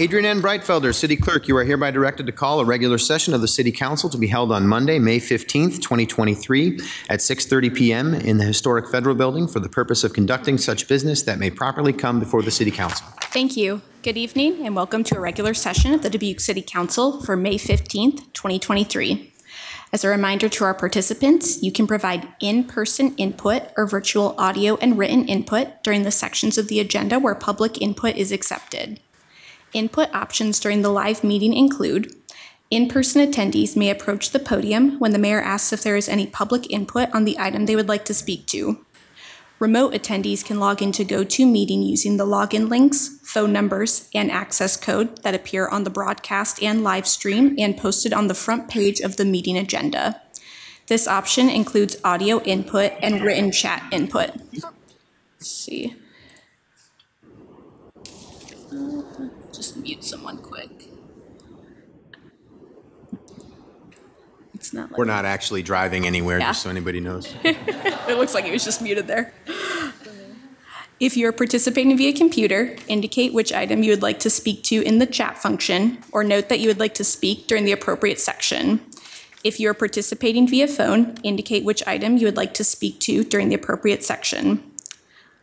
Adrienne N. Breitfelder, City Clerk, you are hereby directed to call a regular session of the City Council to be held on Monday, May 15th, 2023, at 6:30 PM in the Historic Federal Building for the purpose of conducting such business that may properly come before the City Council. Thank you. Good evening and welcome to a regular session of the Dubuque City Council for May 15th, 2023. As a reminder to our participants, you can provide in-person input or virtual audio and written input during the sections of the agenda where public input is accepted. Input options during the live meeting include in-person attendees may approach the podium when the mayor asks if there is any public input on the item they would like to speak to. Remote attendees can log into GoToMeeting using the login links, phone numbers, and access code that appear on the broadcast and live stream and posted on the front page of the meeting agenda. This option includes audio input and written chat input. Let's see. Just mute someone quick. It's not like We're not actually driving anywhere, Yeah. just so anybody knows. it looks like it was just muted there. If you're participating via computer, indicate which item you would like to speak to in the chat function, or note that you would like to speak during the appropriate section. If you're participating via phone, indicate which item you would like to speak to during the appropriate section.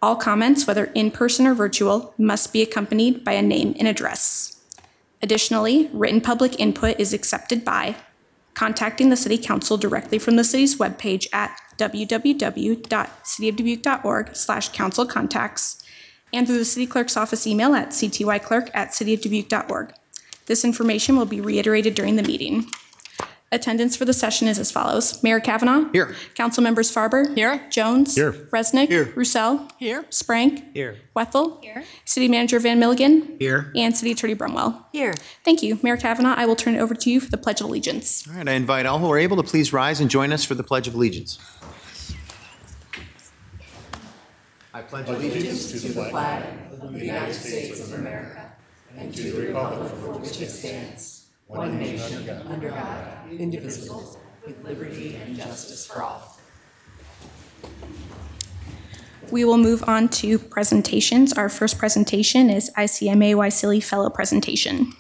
All comments, whether in person or virtual, must be accompanied by a name and address. Additionally, written public input is accepted by contacting the City Council directly from the city's webpage at www.cityofdubuque.org slash council contacts and through the city clerk's office email at ctyclerk@cityofdubuque.org. This information will be reiterated during the meeting. Attendance for the session is as follows. Mayor Cavanagh? Here. Council members Farber? Here. Jones? Here. Resnick? Here. Roussell? Here. Sprank? Here. Wethal? Here. City Manager Van Milligen? Here. And City Attorney Brumwell. Here. Thank you. Mayor Cavanagh, I will turn it over to you for the Pledge of Allegiance. All right, I invite all who are able to please rise and join us for the Pledge of Allegiance. I pledge allegiance We will move on to presentations. Our first presentation is ICMA YSEALI Fellow Presentation.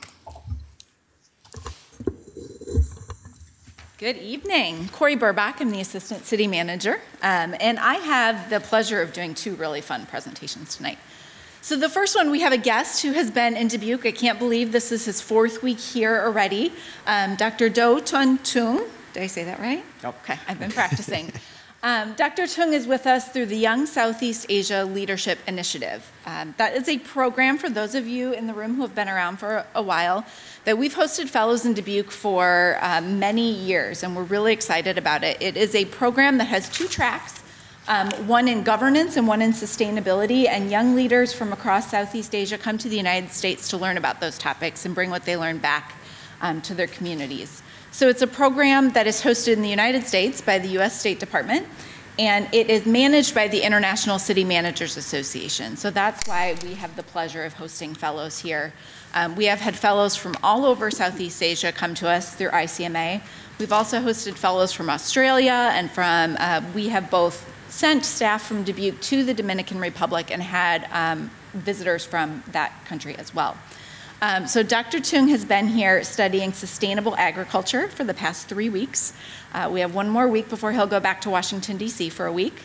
Good evening. Cori Burbach, I'm the Assistant City Manager, um, and I have the pleasure of doing two really fun presentations tonight. So the first one, we have a guest who has been in Dubuque. I can't believe this is his fourth week here already. Um, Dr. Do Tun Tung. Did I say that right? Okay, I've been practicing. Um, Dr. Tung is with us through the Young Southeast Asia Leadership Initiative. Um, that is a program for those of you in the room who have been around for a while that we've hosted fellows in Dubuque for uh, many years, and we're really excited about it. It is a program that has two tracks. Um, one in governance and one in sustainability, and young leaders from across Southeast Asia come to the United States to learn about those topics and bring what they learn back um, to their communities. So it's a program that is hosted in the United States by the US State Department, and it is managed by the International City Managers Association. So that's why we have the pleasure of hosting fellows here. Um, we have had fellows from all over Southeast Asia come to us through ICMA. We've also hosted fellows from Australia and from, uh, we have both sent staff from Dubuque to the Dominican Republic and had um, visitors from that country as well. Um, so Dr. Tung has been here studying sustainable agriculture for the past three weeks. Uh, we have one more week before he'll go back to Washington, D.C. for a week.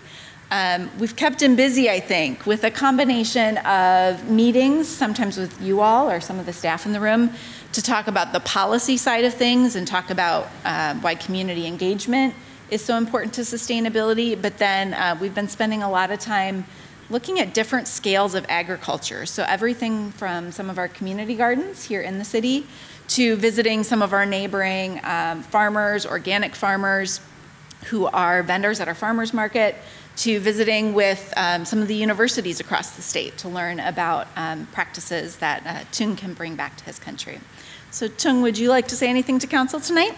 Um, we've kept him busy, I think, with a combination of meetings, sometimes with you all or some of the staff in the room, to talk about the policy side of things and talk about uh, why community engagement is so important to sustainability. But then uh, we've been spending a lot of time looking at different scales of agriculture. So everything from some of our community gardens here in the city to visiting some of our neighboring um, farmers, organic farmers who are vendors at our farmers market, to visiting with um, some of the universities across the state to learn about um, practices that uh, Tung can bring back to his country. So Tung, would you like to say anything to council tonight?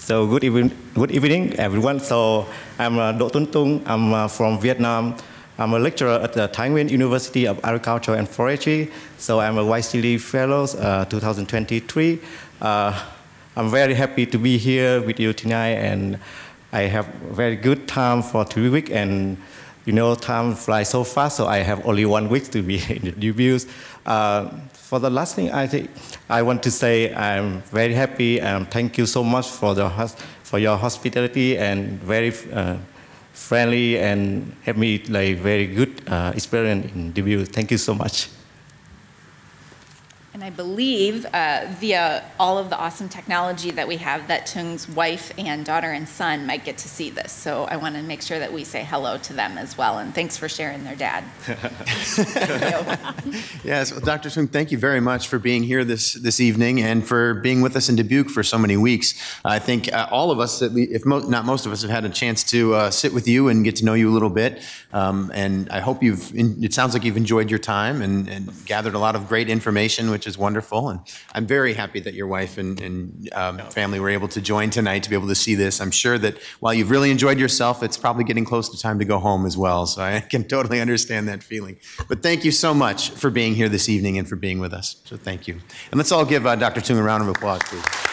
So good evening, good evening, everyone. So I'm uh, Do Tun Tung. I'm uh, from Vietnam. I'm a lecturer at the Nguyên University of Agriculture and Forestry. So I'm a YSEALI Fellow uh, 2023. Uh, I'm very happy to be here with you tonight, and I have very good time for three weeks. And you know, time flies so fast, so I have only one week to be in the debut. Uh, for the last thing, I think I want to say I'm very happy and thank you so much for the for your hospitality and very uh, friendly and have me like very good uh, experience in debut. Thank you so much. And I believe uh, via all of the awesome technology that we have that Tung's wife and daughter and son might get to see this. So I want to make sure that we say hello to them as well. And thanks for sharing their dad. yes, well, Dr. Tung, thank you very much for being here this, this evening and for being with us in Dubuque for so many weeks. I think uh, all of us, if mo not most of us, have had a chance to uh, sit with you and get to know you a little bit. Um, and I hope you've, it sounds like you've enjoyed your time and, and gathered a lot of great information, which is wonderful. And I'm very happy that your wife and, and um, family were able to join tonight to be able to see this. I'm sure that while you've really enjoyed yourself, it's probably getting close to time to go home as well. So I can totally understand that feeling. But thank you so much for being here this evening and for being with us. So thank you. And let's all give uh, Dr. Tung a round of applause, please.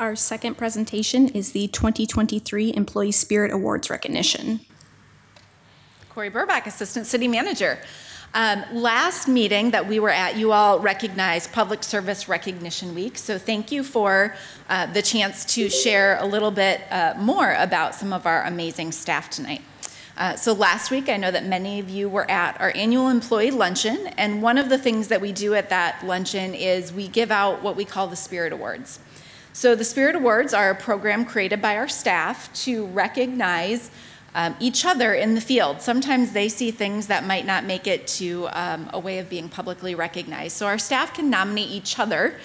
Our second presentation is the 2023 Employee Spirit Awards recognition. Cori Burbach, Assistant City Manager. Um, last meeting that we were at, you all recognized Public Service Recognition Week. So thank you for uh, the chance to share a little bit uh, more about some of our amazing staff tonight. Uh, so last week, I know that many of you were at our annual employee luncheon, and one of the things that we do at that luncheon is we give out what we call the Spirit Awards. So the Spirit Awards are a program created by our staff to recognize um, each other in the field. Sometimes they see things that might not make it to um, a way of being publicly recognized. So our staff can nominate each other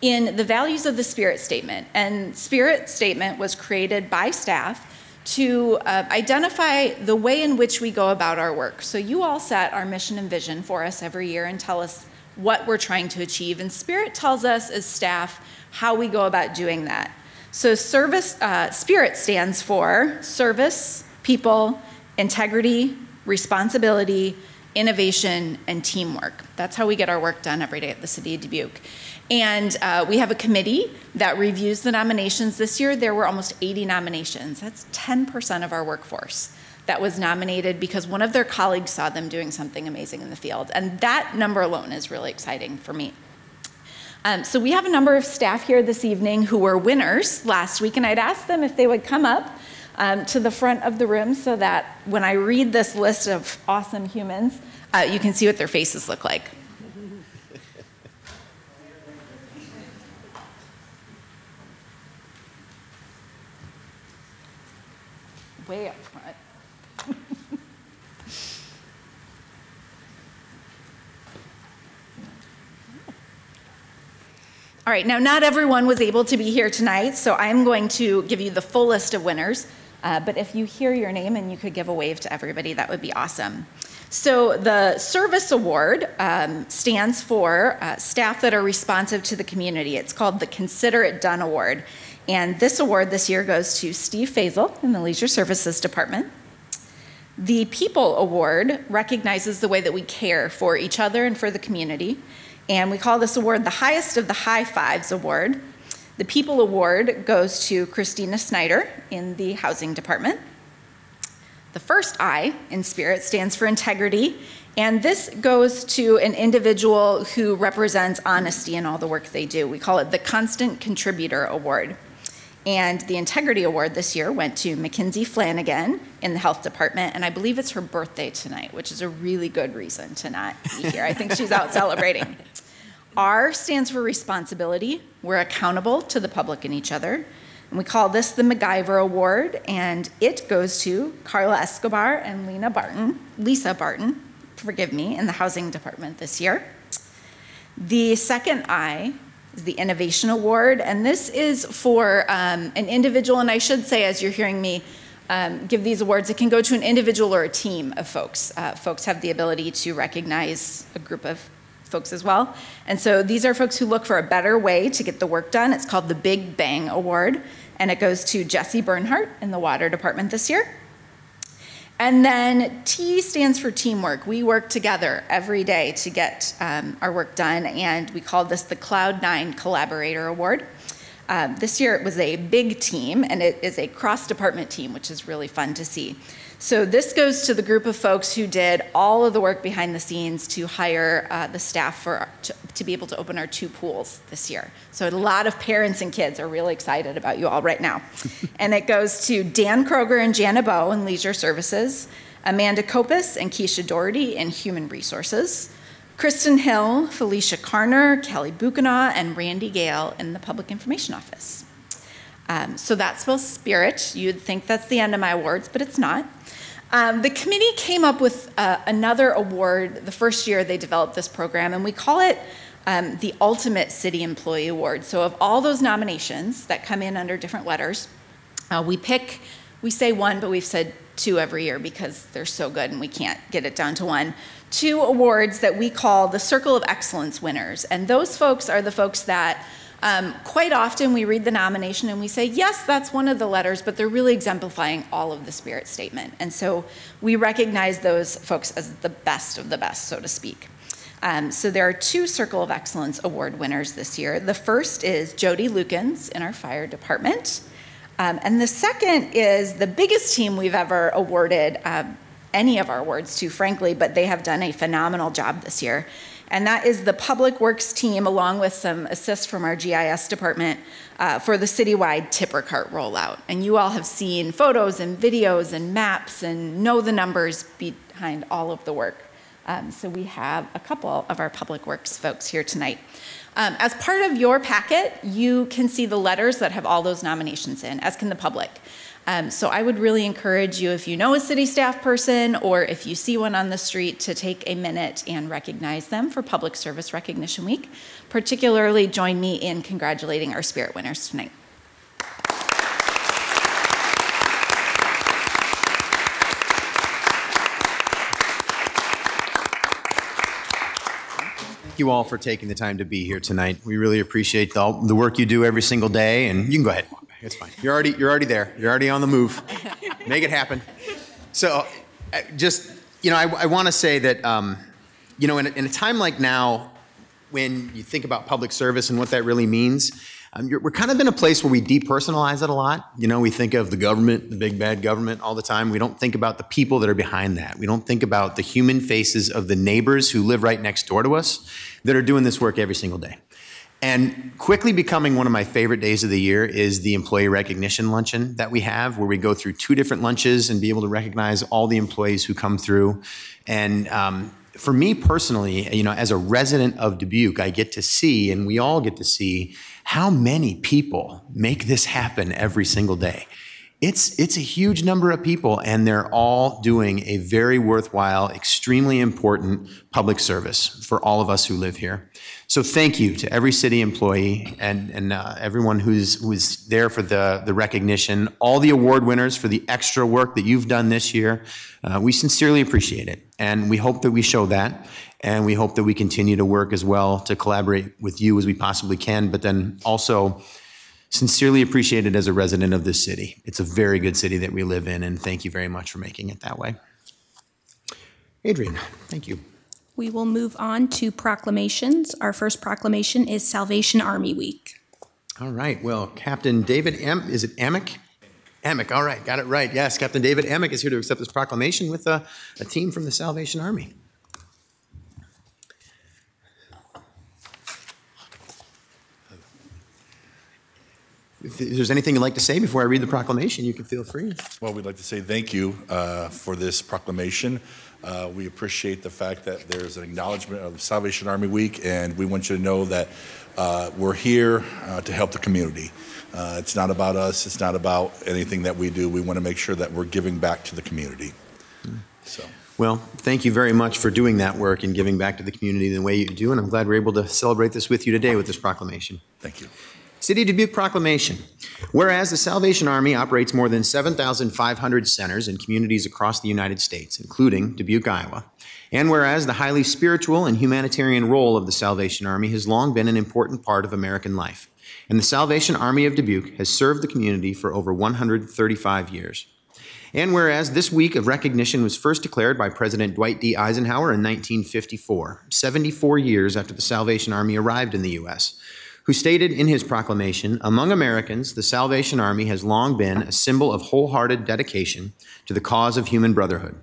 in the values of the Spirit Statement. And Spirit Statement was created by staff to uh, identify the way in which we go about our work. So you all set our mission and vision for us every year and tell us what we're trying to achieve. And Spirit tells us as staff how we go about doing that. So, service, uh, SPIRIT stands for service, people, integrity, responsibility, innovation, and teamwork. That's how we get our work done every day at the City of Dubuque. And uh, we have a committee that reviews the nominations. This year, there were almost 80 nominations. That's 10% of our workforce that was nominated because one of their colleagues saw them doing something amazing in the field. And that number alone is really exciting for me. Um, so we have a number of staff here this evening who were winners last week, and I'd asked them if they would come up um, to the front of the room so that when I read this list of awesome humans, uh, you can see what their faces look like. Way up front. All right, now not everyone was able to be here tonight, so I'm going to give you the full list of winners. Uh, but if you hear your name and you could give a wave to everybody, that would be awesome. So the Service Award um, stands for uh, staff that are responsive to the community. It's called the Consider It Done Award. And this award this year goes to Steve Fehsal in the Leisure Services Department. The People Award recognizes the way that we care for each other and for the community. And we call this award the highest of the high fives award. The People Award goes to Christina Snyder in the Housing Department. The first I in Spirit stands for integrity, and this goes to an individual who represents honesty in all the work they do. We call it the Constant Contributor Award. And the Integrity Award this year went to Mackenzie Flanagan in the Health Department, and I believe it's her birthday tonight, which is a really good reason to not be here. I think she's out celebrating. R stands for responsibility. We're accountable to the public and each other. And we call this the MacGyver Award, and it goes to Carla Escobar and Lena Barton, Lisa Barton, forgive me, in the Housing Department this year. The second I is the Innovation Award, and this is for um, an individual, and I should say, as you're hearing me um, give these awards, it can go to an individual or a team of folks. Uh, folks have the ability to recognize a group of folks as well. And so these are folks who look for a better way to get the work done. It's called the Big Bang Award, and it goes to Jesse Bernhardt in the Water Department this year. And then T stands for teamwork. We work together every day to get um, our work done, and we call this the Cloud9 Collaborator Award. Um, this year it was a big team, and it is a cross department team, which is really fun to see. So this goes to the group of folks who did all of the work behind the scenes to hire uh, the staff for to, to, be able to open our two pools this year. So a lot of parents and kids are really excited about you all right now. and it goes to Dan Kroger and Jana Bow in Leisure Services, Amanda Kopis and Keisha Doherty in Human Resources, Kristen Hill, Felicia Carner, Kelly Bukana, and Randy Gehl in the Public Information Office. Um, so that's both spirit. You'd think that's the end of my awards, but it's not. Um, the committee came up with uh, another award the first year they developed this program, and we call it um, the Ultimate City Employee Award. So, of all those nominations that come in under different letters, uh, we pick, we say one, but we've said two every year because they're so good and we can't get it down to one. Two awards that we call the Circle of Excellence winners. And those folks are the folks that um, quite often we read the nomination and we say, yes, that's one of the letters, but they're really exemplifying all of the spirit statement. And so we recognize those folks as the best of the best, so to speak. Um, so there are two Circle of Excellence Award winners this year. The first is Jody Lukens in our fire department. Um, and the second is the biggest team we've ever awarded uh, any of our awards to, frankly, but they have done a phenomenal job this year and that is the Public Works team, along with some assists from our GIS department, uh, for the citywide tipper cart rollout. And you all have seen photos and videos and maps and know the numbers behind all of the work. Um, so we have a couple of our Public Works folks here tonight. Um, as part of your packet, you can see the letters that have all those nominations in, as can the public. Um, so I would really encourage you, if you know a city staff person or if you see one on the street, to take a minute and recognize them for Public Service Recognition Week. Particularly, join me in congratulating our spirit winners tonight. You all for taking the time to be here tonight. We really appreciate the, the work you do every single day, and you can go ahead. It's fine. You're already you're already there. You're already on the move. Make it happen. So, uh, just you know, I, I want to say that um, you know, in a, in a time like now, when you think about public service and what that really means, um, we're kind of in a place where we depersonalize it a lot. You know, we think of the government, the big bad government, all the time. We don't think about the people that are behind that. We don't think about the human faces of the neighbors who live right next door to us that are doing this work every single day. And quickly becoming one of my favorite days of the year is the employee recognition luncheon that we have, where we go through two different lunches and be able to recognize all the employees who come through. And um, for me personally, you know, as a resident of Dubuque, I get to see, and we all get to see, how many people make this happen every single day. It's, it's a huge number of people, and they're all doing a very worthwhile, extremely important public service for all of us who live here. So thank you to every city employee and, and uh, everyone who's, who's there for the, the recognition, all the award winners for the extra work that you've done this year. Uh, we sincerely appreciate it. And we hope that we show that. And we hope that we continue to work as well to collaborate with you as we possibly can, but then also sincerely appreciate it as a resident of this city. It's a very good city that we live in, and thank you very much for making it that way. Adrienne, thank you. We will move on to proclamations. Our first proclamation is Salvation Army Week. All right. Well, Captain David M. Is it Amick? Amick. All right. Got it right. Yes. Captain David Amick is here to accept this proclamation with a, a team from the Salvation Army. If there's anything you'd like to say before I read the proclamation, you can feel free. Well, we'd like to say thank you uh, for this proclamation. Uh, we appreciate the fact that there's an acknowledgement of Salvation Army Week, and we want you to know that uh, we're here uh, to help the community. Uh, it's not about us. It's not about anything that we do. We want to make sure that we're giving back to the community. So. Well, thank you very much for doing that work and giving back to the community the way you do, and I'm glad we're able to celebrate this with you today with this proclamation. Thank you. City of Dubuque Proclamation. Whereas the Salvation Army operates more than 7,500 centers in communities across the United States, including Dubuque, Iowa. And whereas the highly spiritual and humanitarian role of the Salvation Army has long been an important part of American life. And the Salvation Army of Dubuque has served the community for over 135 years. And whereas this week of recognition was first declared by President Dwight D. Eisenhower in 1954, 74 years after the Salvation Army arrived in the U.S., who stated in his proclamation Among Americans, the Salvation Army has long been a symbol of wholehearted dedication to the cause of human brotherhood.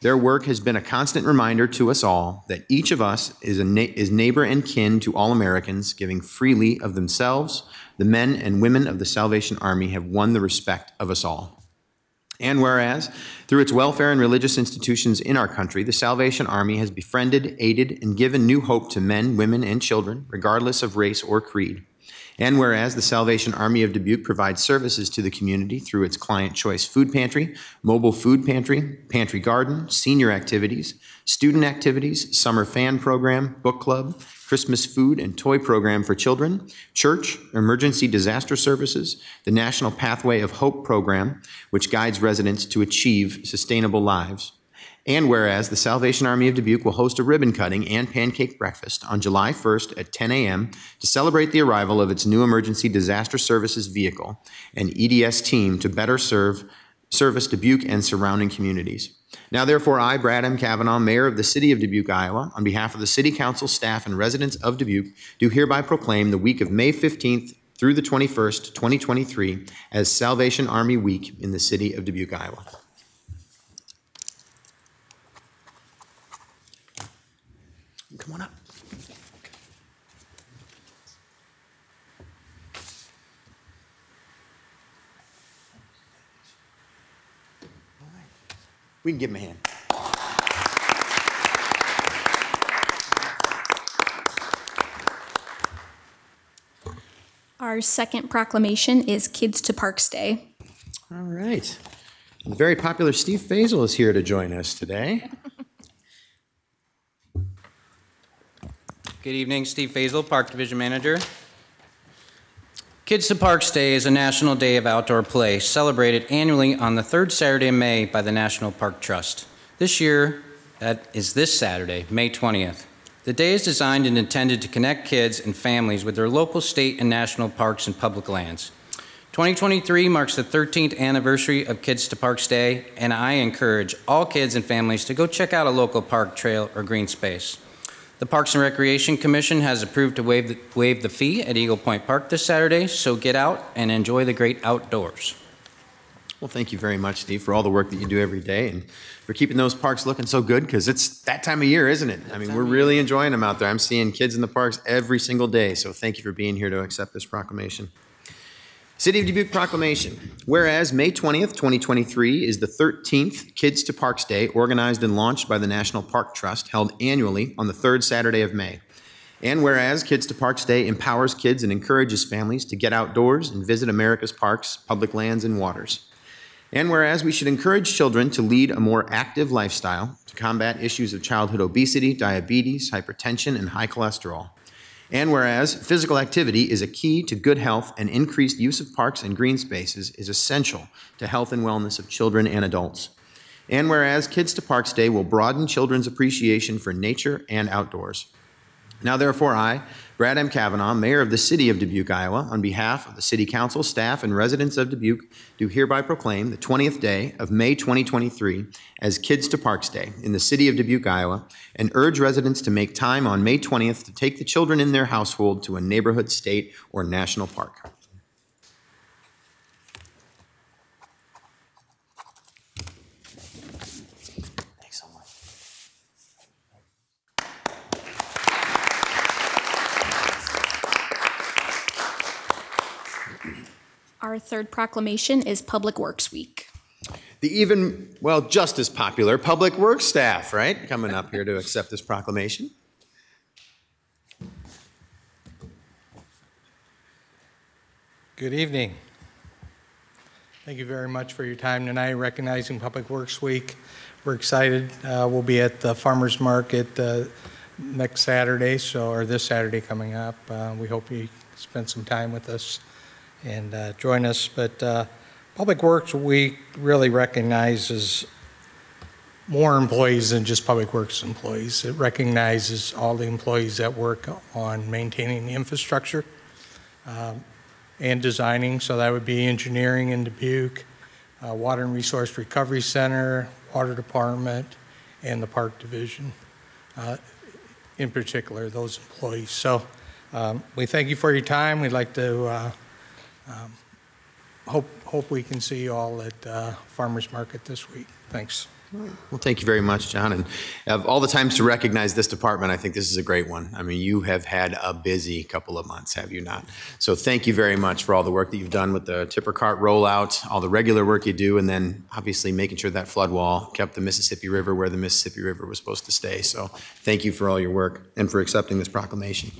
Their work has been a constant reminder to us all that each of us is, a na- is neighbor and kin to all Americans, giving freely of themselves. The men and women of the Salvation Army have won the respect of us all. And whereas, through its welfare and religious institutions in our country, the Salvation Army has befriended, aided, and given new hope to men, women, and children, regardless of race or creed. And whereas the Salvation Army of Dubuque provides services to the community through its Client Choice Food Pantry, Mobile Food Pantry, Pantry Garden, senior activities, student activities, summer fan program, book club, Christmas food and toy program for children, church, emergency disaster services, the National Pathway of Hope program, which guides residents to achieve sustainable lives. And whereas the Salvation Army of Dubuque will host a ribbon cutting and pancake breakfast on July 1st at 10 a.m. to celebrate the arrival of its new emergency disaster services vehicle and EDS team to better serve service Dubuque and surrounding communities. Now, therefore, I, Brad M. Cavanagh, Mayor of the City of Dubuque, Iowa, on behalf of the City Council staff and residents of Dubuque, do hereby proclaim the week of May 15th through the 21st, 2023, as Salvation Army Week in the City of Dubuque, Iowa. Come on up. We can give him a hand. Our second proclamation is Kids to Parks Day. All right. The very popular Steve Fehsal is here to join us today. Good evening, Steve Fehsal, Park Division Manager. Kids to Parks Day is a national day of outdoor play celebrated annually on the third Saturday of May by the National Park Trust. This year, that is this Saturday, May 20th. The day is designed and intended to connect kids and families with their local, state, and national parks and public lands. 2023 marks the 13th anniversary of Kids to Parks Day, and I encourage all kids and families to go check out a local park, trail, or green space. The Parks and Recreation Commission has approved to waive the, waive the fee at Eagle Point Park this Saturday, so get out and enjoy the great outdoors. Well, thank you very much, Steve, for all the work that you do every day and for keeping those parks looking so good because it's that time of year, isn't it? I mean, we're really enjoying them out there. I'm seeing kids in the parks every single day, so thank you for being here to accept this proclamation. City of Dubuque proclamation. Whereas May 20th, 2023 is the 13th Kids to Parks Day organized and launched by the National Park Trust held annually on the third Saturday of May. And whereas Kids to Parks Day empowers kids and encourages families to get outdoors and visit America's parks, public lands, and waters. And whereas we should encourage children to lead a more active lifestyle to combat issues of childhood obesity, diabetes, hypertension, and high cholesterol. And whereas physical activity is a key to good health and increased use of parks and green spaces is essential to health and wellness of children and adults. And whereas Kids to Parks Day will broaden children's appreciation for nature and outdoors. Now, therefore, I, Brad M. Cavanagh, Mayor of the City of Dubuque, Iowa, on behalf of the City Council, staff, and residents of Dubuque, do hereby proclaim the 20th day of May 2023 as Kids to Parks Day in the City of Dubuque, Iowa, and urge residents to make time on May 20th to take the children in their household to a neighborhood, state, or national park. Our third proclamation is Public Works Week. The even, well, just as popular Public Works staff, right? Coming up here to accept this proclamation. Good evening. Thank you very much for your time tonight, recognizing Public Works Week. We're excited. Uh, We'll be at the Farmers Market uh, next Saturday, so, or this Saturday coming up. Uh, We hope you spend some time with us and uh, join us. But uh, Public Works Week really recognizes more employees than just Public Works employees. It recognizes all the employees that work on maintaining the infrastructure um, and designing, so that would be engineering in Dubuque, uh, Water and Resource Recovery Center, Water Department, and the Park Division, uh, in particular, those employees. So um, we thank you for your time. We'd like to uh, um, hope, hope we can see you all at uh, Farmers Market this week. Thanks. Well, thank you very much, John. And of all the times to recognize this department, I think this is a great one. I mean, you have had a busy couple of months, have you not? So thank you very much for all the work that you've done with the tipper cart rollout, all the regular work you do, and then obviously making sure that flood wall kept the Mississippi River where the Mississippi River was supposed to stay. So thank you for all your work and for accepting this proclamation.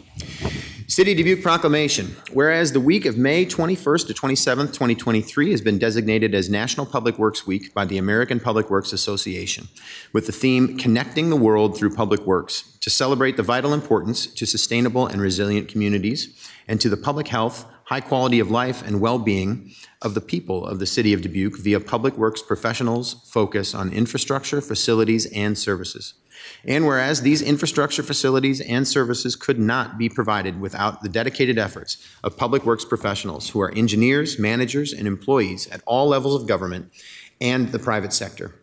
City Dubuque proclamation. Whereas the week of May 21st to 27th, 2023 has been designated as National Public Works Week by the American Public Works Association with the theme Connecting the World Through Public Works to celebrate the vital importance to sustainable and resilient communities and to the public health, high quality of life, and well-being of the people of the City of Dubuque via Public Works professionals' focus on infrastructure, facilities, and services. And whereas these infrastructure facilities and services could not be provided without the dedicated efforts of public works professionals who are engineers, managers, and employees at all levels of government and the private sector,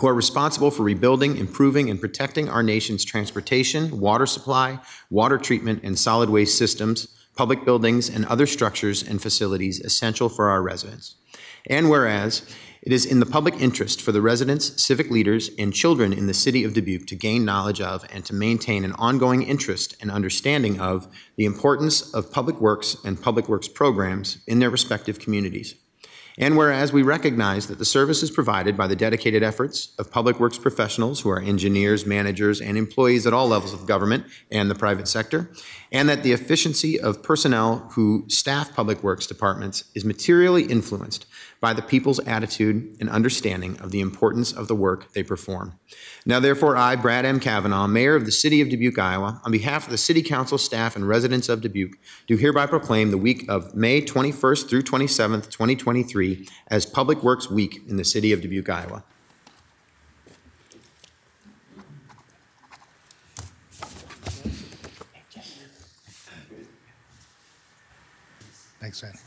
who are responsible for rebuilding, improving, and protecting our nation's transportation, water supply, water treatment, and solid waste systems, public buildings, and other structures and facilities essential for our residents. And whereas it is in the public interest for the residents, civic leaders, and children in the city of Dubuque to gain knowledge of and to maintain an ongoing interest and understanding of the importance of public works and public works programs in their respective communities. And whereas we recognize that the services provided by the dedicated efforts of public works professionals who are engineers, managers, and employees at all levels of government and the private sector, and that the efficiency of personnel who staff public works departments is materially influenced by the people's attitude and understanding of the importance of the work they perform. Now, therefore, I, Brad M. Cavanagh, Mayor of the City of Dubuque, Iowa, on behalf of the City Council staff and residents of Dubuque, do hereby proclaim the week of May 21st through 27th, 2023, as Public Works Week in the City of Dubuque, Iowa. Thanks, Ed.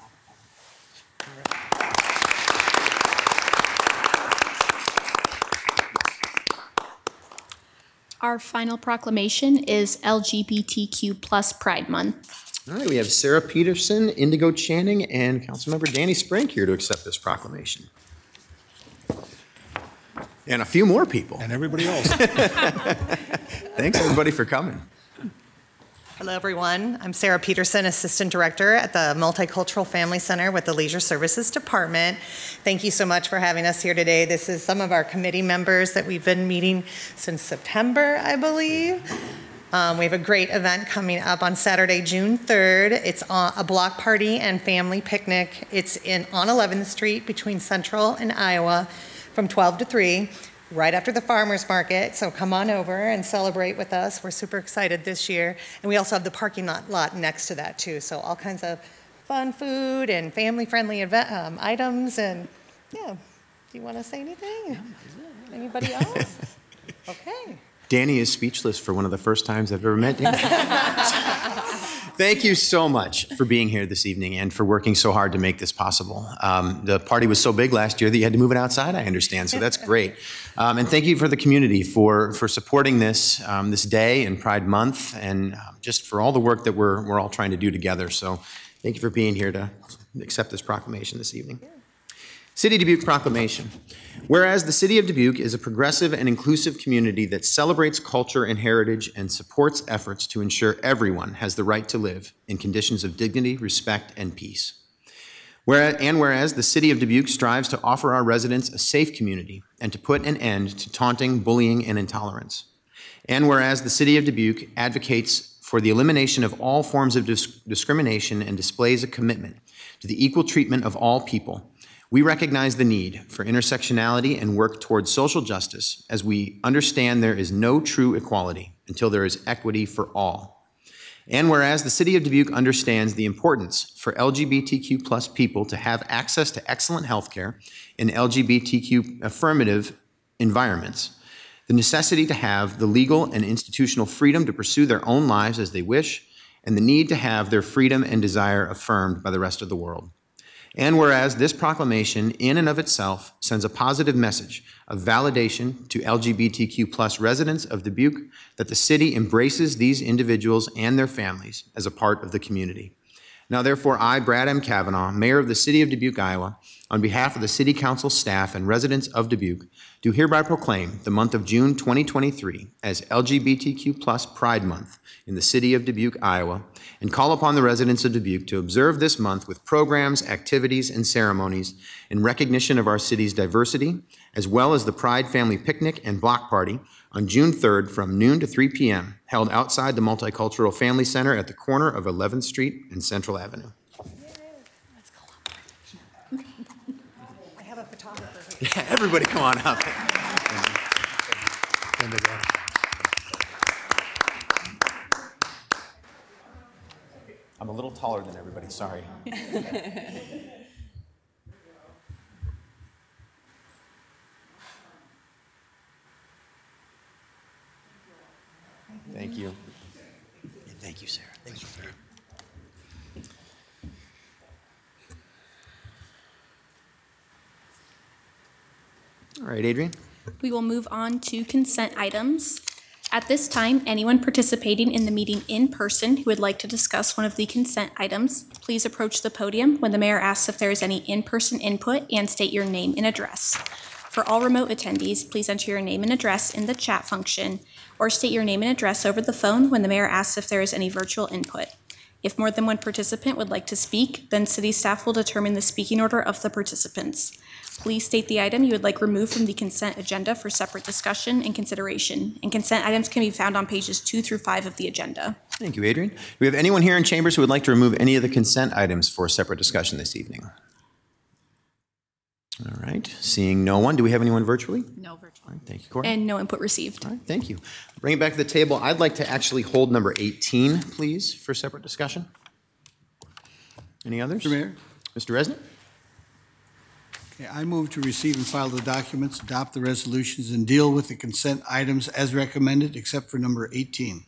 Our final proclamation is LGBTQ plus Pride Month. All right, we have Sarah Peterson, Indigo Channing, and Councilmember Danny Sprank here to accept this proclamation. And a few more people. And everybody else. Thanks, everybody, for coming. Hello, everyone. I'm Sarah Peterson, Assistant Director at the Multicultural Family Center with the Leisure Services Department. Thank you so much for having us here today. This is some of our committee members that we've been meeting since September, I believe. Um, we have a great event coming up on Saturday, June 3rd. It's a block party and family picnic. It's in on 11th Street between Central and Iowa from 12 to 3 right after the farmers market. So come on over and celebrate with us. We're super excited this year. And we also have the parking lot, lot next to that too. So all kinds of fun food and family friendly event, um, items. And yeah, do you want to say anything? Anybody else? Okay. Danny is speechless for one of the first times I've ever met Danny. Thank you so much for being here this evening and for working so hard to make this possible. Um, the party was so big last year that you had to move it outside, I understand, so that's great. Um, and thank you for the community for, for supporting this, um, this day and Pride Month and um, just for all the work that we're, we're all trying to do together. So thank you for being here to accept this proclamation this evening. City Dubuque Proclamation. Whereas the City of Dubuque is a progressive and inclusive community that celebrates culture and heritage and supports efforts to ensure everyone has the right to live in conditions of dignity, respect, and peace. Whereas, and whereas the City of Dubuque strives to offer our residents a safe community and to put an end to taunting, bullying, and intolerance. And whereas the City of Dubuque advocates for the elimination of all forms of disc discrimination and displays a commitment to the equal treatment of all people, we recognize the need for intersectionality and work towards social justice as we understand there is no true equality until there is equity for all. And whereas the City of Dubuque understands the importance for LGBTQ plus people to have access to excellent health care in LGBTQ affirmative environments, the necessity to have the legal and institutional freedom to pursue their own lives as they wish, and the need to have their freedom and desire affirmed by the rest of the world. And whereas this proclamation, in and of itself, sends a positive message of validation to LGBTQ plus residents of Dubuque that the city embraces these individuals and their families as a part of the community. Now, therefore, I, Brad M. Cavanagh, Mayor of the City of Dubuque, Iowa, on behalf of the City Council staff and residents of Dubuque, do hereby proclaim the month of June 2023 as LGBTQ plus Pride Month in the City of Dubuque, Iowa, and call upon the residents of Dubuque to observe this month with programs, activities, and ceremonies in recognition of our city's diversity, as well as the Pride Family Picnic and Block Party on June 3rd from noon to 3 p.m., held outside the Multicultural Family Center at the corner of 11th Street and Central Avenue. I have a photographer. Yeah, everybody come on up. Linda, go. I'm a little taller than everybody, sorry. Thank you. Thank you, Sarah. Thank you, Sarah. All right, Adrienne? We will move on to consent items. At this time, anyone participating in the meeting in person who would like to discuss one of the consent items, please approach the podium when the mayor asks if there is any in-person input and state your name and address. For all remote attendees, please enter your name and address in the chat function or state your name and address over the phone when the mayor asks if there is any virtual input. If more than one participant would like to speak, then city staff will determine the speaking order of the participants. Please state the item you would like removed from the consent agenda for separate discussion and consideration. And consent items can be found on pages two through five of the agenda. Thank you, Adrienne. Do we have anyone here in chambers who would like to remove any of the consent items for separate discussion this evening? All right, seeing no one, do we have anyone virtually? No virtually. All right, thank you, Courtney. And no input received. All right, thank you. Bring it back to the table. I'd like to actually hold number 18, please, for separate discussion. Any others? Mr. Mayor? Mr. Resnick? Okay, I move to receive and file the documents, adopt the resolutions, and deal with the consent items as recommended, except for number 18.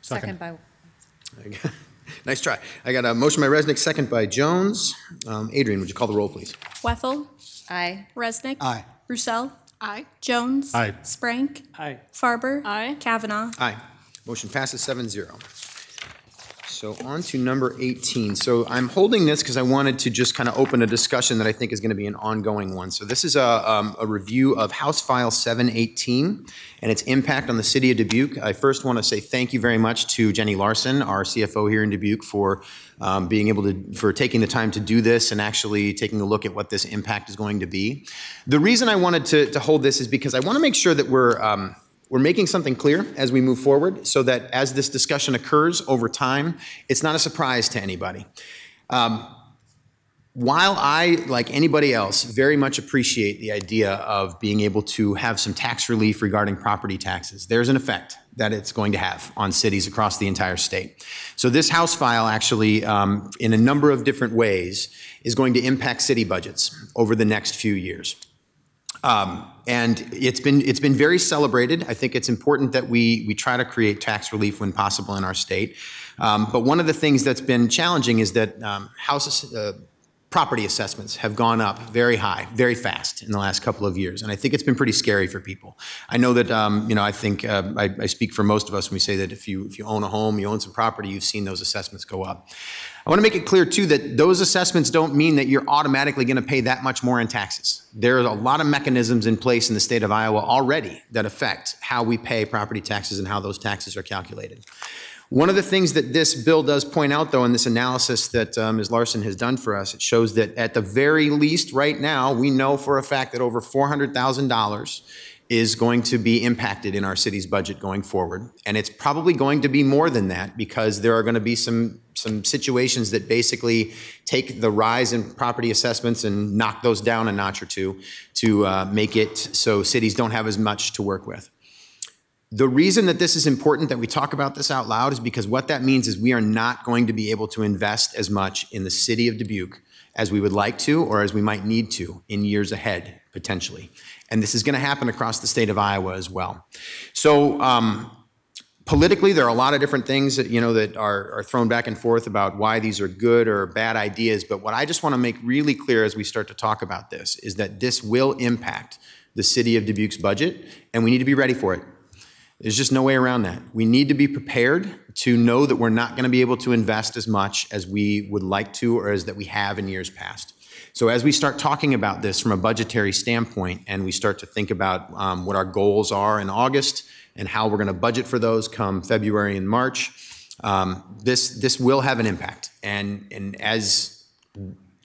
Second. by. Nice try. I got a motion by Resnick, second by Jones. Um, Adrienne, would you call the roll, please? Wethal, Aye. Resnick. Aye. Roussell. Aye. Jones. Aye. Sprank. Aye. Farber. Aye. Cavanagh. Aye. Motion passes 7-0. So on to number 18. So I'm holding this because I wanted to just kind of open a discussion that I think is going to be an ongoing one. So this is a, um, a review of House File 718 and its impact on the city of Dubuque. I first want to say thank you very much to Jenny Larson, our CFO here in Dubuque, for um, being able to, for taking the time to do this and actually taking a look at what this impact is going to be. The reason I wanted to, to hold this is because I want to make sure that we're, um, we're making something clear as we move forward so that as this discussion occurs over time, it's not a surprise to anybody. Um, while I, like anybody else, very much appreciate the idea of being able to have some tax relief regarding property taxes, there's an effect that it's going to have on cities across the entire state. So this House file actually, um, in a number of different ways, is going to impact city budgets over the next few years. Um, and it's been it's been very celebrated. I think it's important that we we try to create tax relief when possible in our state. Um, but one of the things that's been challenging is that um, houses. Uh, property assessments have gone up very high, very fast in the last couple of years, and I think it's been pretty scary for people. I know that um, you know I think uh, I, I speak for most of us when we say that if you if you own a home, you own some property, you've seen those assessments go up. I want to make it clear too that those assessments don't mean that you're automatically going to pay that much more in taxes. There are a lot of mechanisms in place in the state of Iowa already that affect how we pay property taxes and how those taxes are calculated. One of the things that this bill does point out, though, in this analysis that um, Ms. Larson has done for us, it shows that at the very least, right now, we know for a fact that over $400,000 is going to be impacted in our city's budget going forward. And it's probably going to be more than that because there are going to be some, some situations that basically take the rise in property assessments and knock those down a notch or two to uh, make it so cities don't have as much to work with. The reason that this is important that we talk about this out loud is because what that means is we are not going to be able to invest as much in the city of Dubuque as we would like to or as we might need to in years ahead, potentially. And this is going to happen across the state of Iowa as well. So, um, politically, there are a lot of different things that, you know, that are, are thrown back and forth about why these are good or bad ideas. But what I just want to make really clear as we start to talk about this is that this will impact the city of Dubuque's budget, and we need to be ready for it. There's just no way around that. We need to be prepared to know that we're not going to be able to invest as much as we would like to or as that we have in years past. So as we start talking about this from a budgetary standpoint and we start to think about um, what our goals are in August and how we're going to budget for those come February and March, um, this this will have an impact. And and as